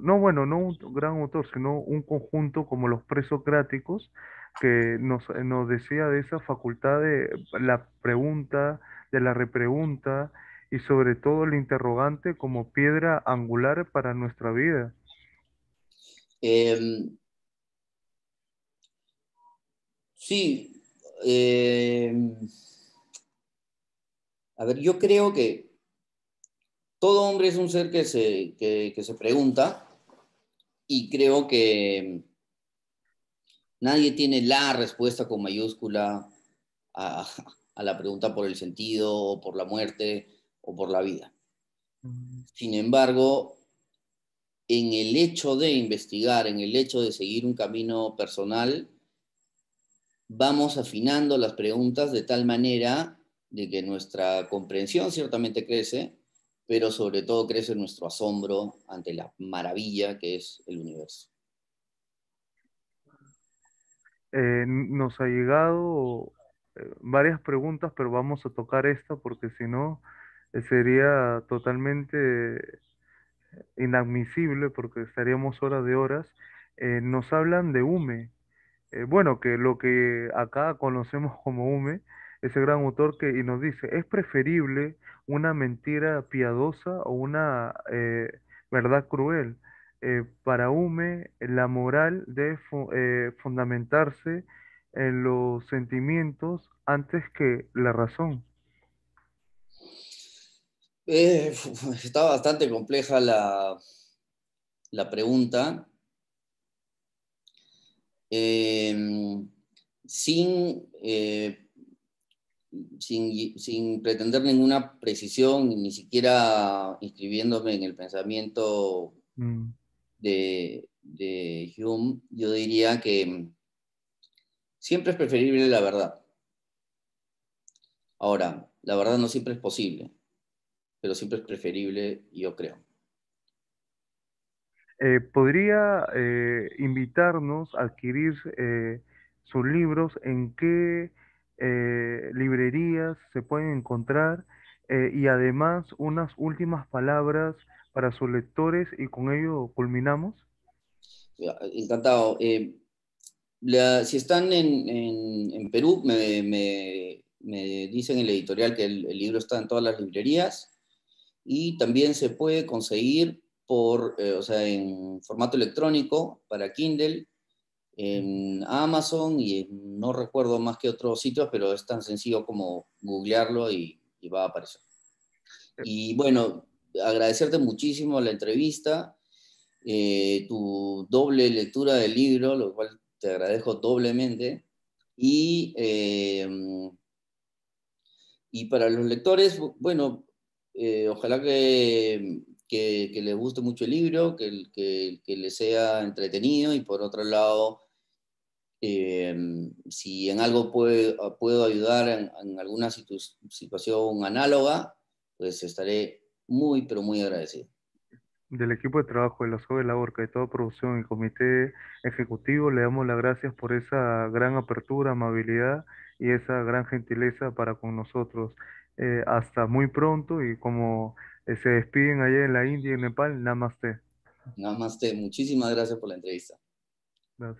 no bueno, no un gran autor, sino un conjunto como los presocráticos, que nos, eh, nos decía de esa facultad de la pregunta, de la repregunta y sobre todo el interrogante como piedra angular para nuestra vida. Eh, sí, eh, a ver, yo creo que todo hombre es un ser que se, que, que se pregunta y creo que nadie tiene la respuesta con mayúscula a, [LAUGHS] a, la pregunta por el sentido o por la muerte o por la vida. Mm. Sin embargo, en el hecho de investigar, en el hecho de seguir un camino personal, vamos afinando las preguntas de tal manera de que nuestra comprensión ciertamente crece, pero sobre todo crece nuestro asombro ante la maravilla que es el universo. Eh, nos ha llegado eh, varias preguntas, pero vamos a tocar esta porque si no eh, sería totalmente inadmisible porque estaríamos horas de horas. Nos hablan de Hume, eh, bueno, que lo que acá conocemos como Hume, ese gran autor que y nos dice, es preferible una mentira piadosa o una eh, verdad cruel. Eh, para Hume, la moral debe eh, fundamentarse en los sentimientos antes que la razón. [LAUGHS] Está bastante compleja la, la pregunta. Eh, sin, sin, sin, pretender ninguna precisión, ni siquiera inscribiéndome en el pensamiento Mm. de, de Hume, yo diría que siempre es preferible la verdad. Ahora, la verdad no siempre es posible, pero siempre es preferible, yo creo. Eh, ¿podría eh, invitarnos a adquirir eh, sus libros? ¿En qué librerías se pueden encontrar? y además unas últimas palabras para sus lectores y con ello culminamos. Encantado. si están en, Perú, me, dicen en el editorial que el libro está en todas las librerías y también se puede conseguir por, eh, o sea, en formato electrónico para Kindle, en Amazon y no recuerdo más que otros sitios, pero es tan sencillo como googlearlo y, va a aparecer. Eh. Y bueno, agradecerte muchísimo la entrevista, eh, tu doble lectura del libro, lo cual te agradezco doblemente. Y, y para los lectores, bueno, ojalá que que, que les guste mucho el libro, que, que, que les sea entretenido y por otro lado, eh, si en algo puedo, puedo ayudar en, alguna situación análoga, pues estaré muy, pero muy agradecido. Del equipo de trabajo de la SOE La Orca, de toda producción y comité ejecutivo, le damos las gracias por esa gran apertura, amabilidad y esa gran gentileza para con nosotros. Eh, hasta muy pronto y como se despiden allá en la India y en Nepal, namaste. Namaste, muchísimas gracias por la entrevista. Gracias.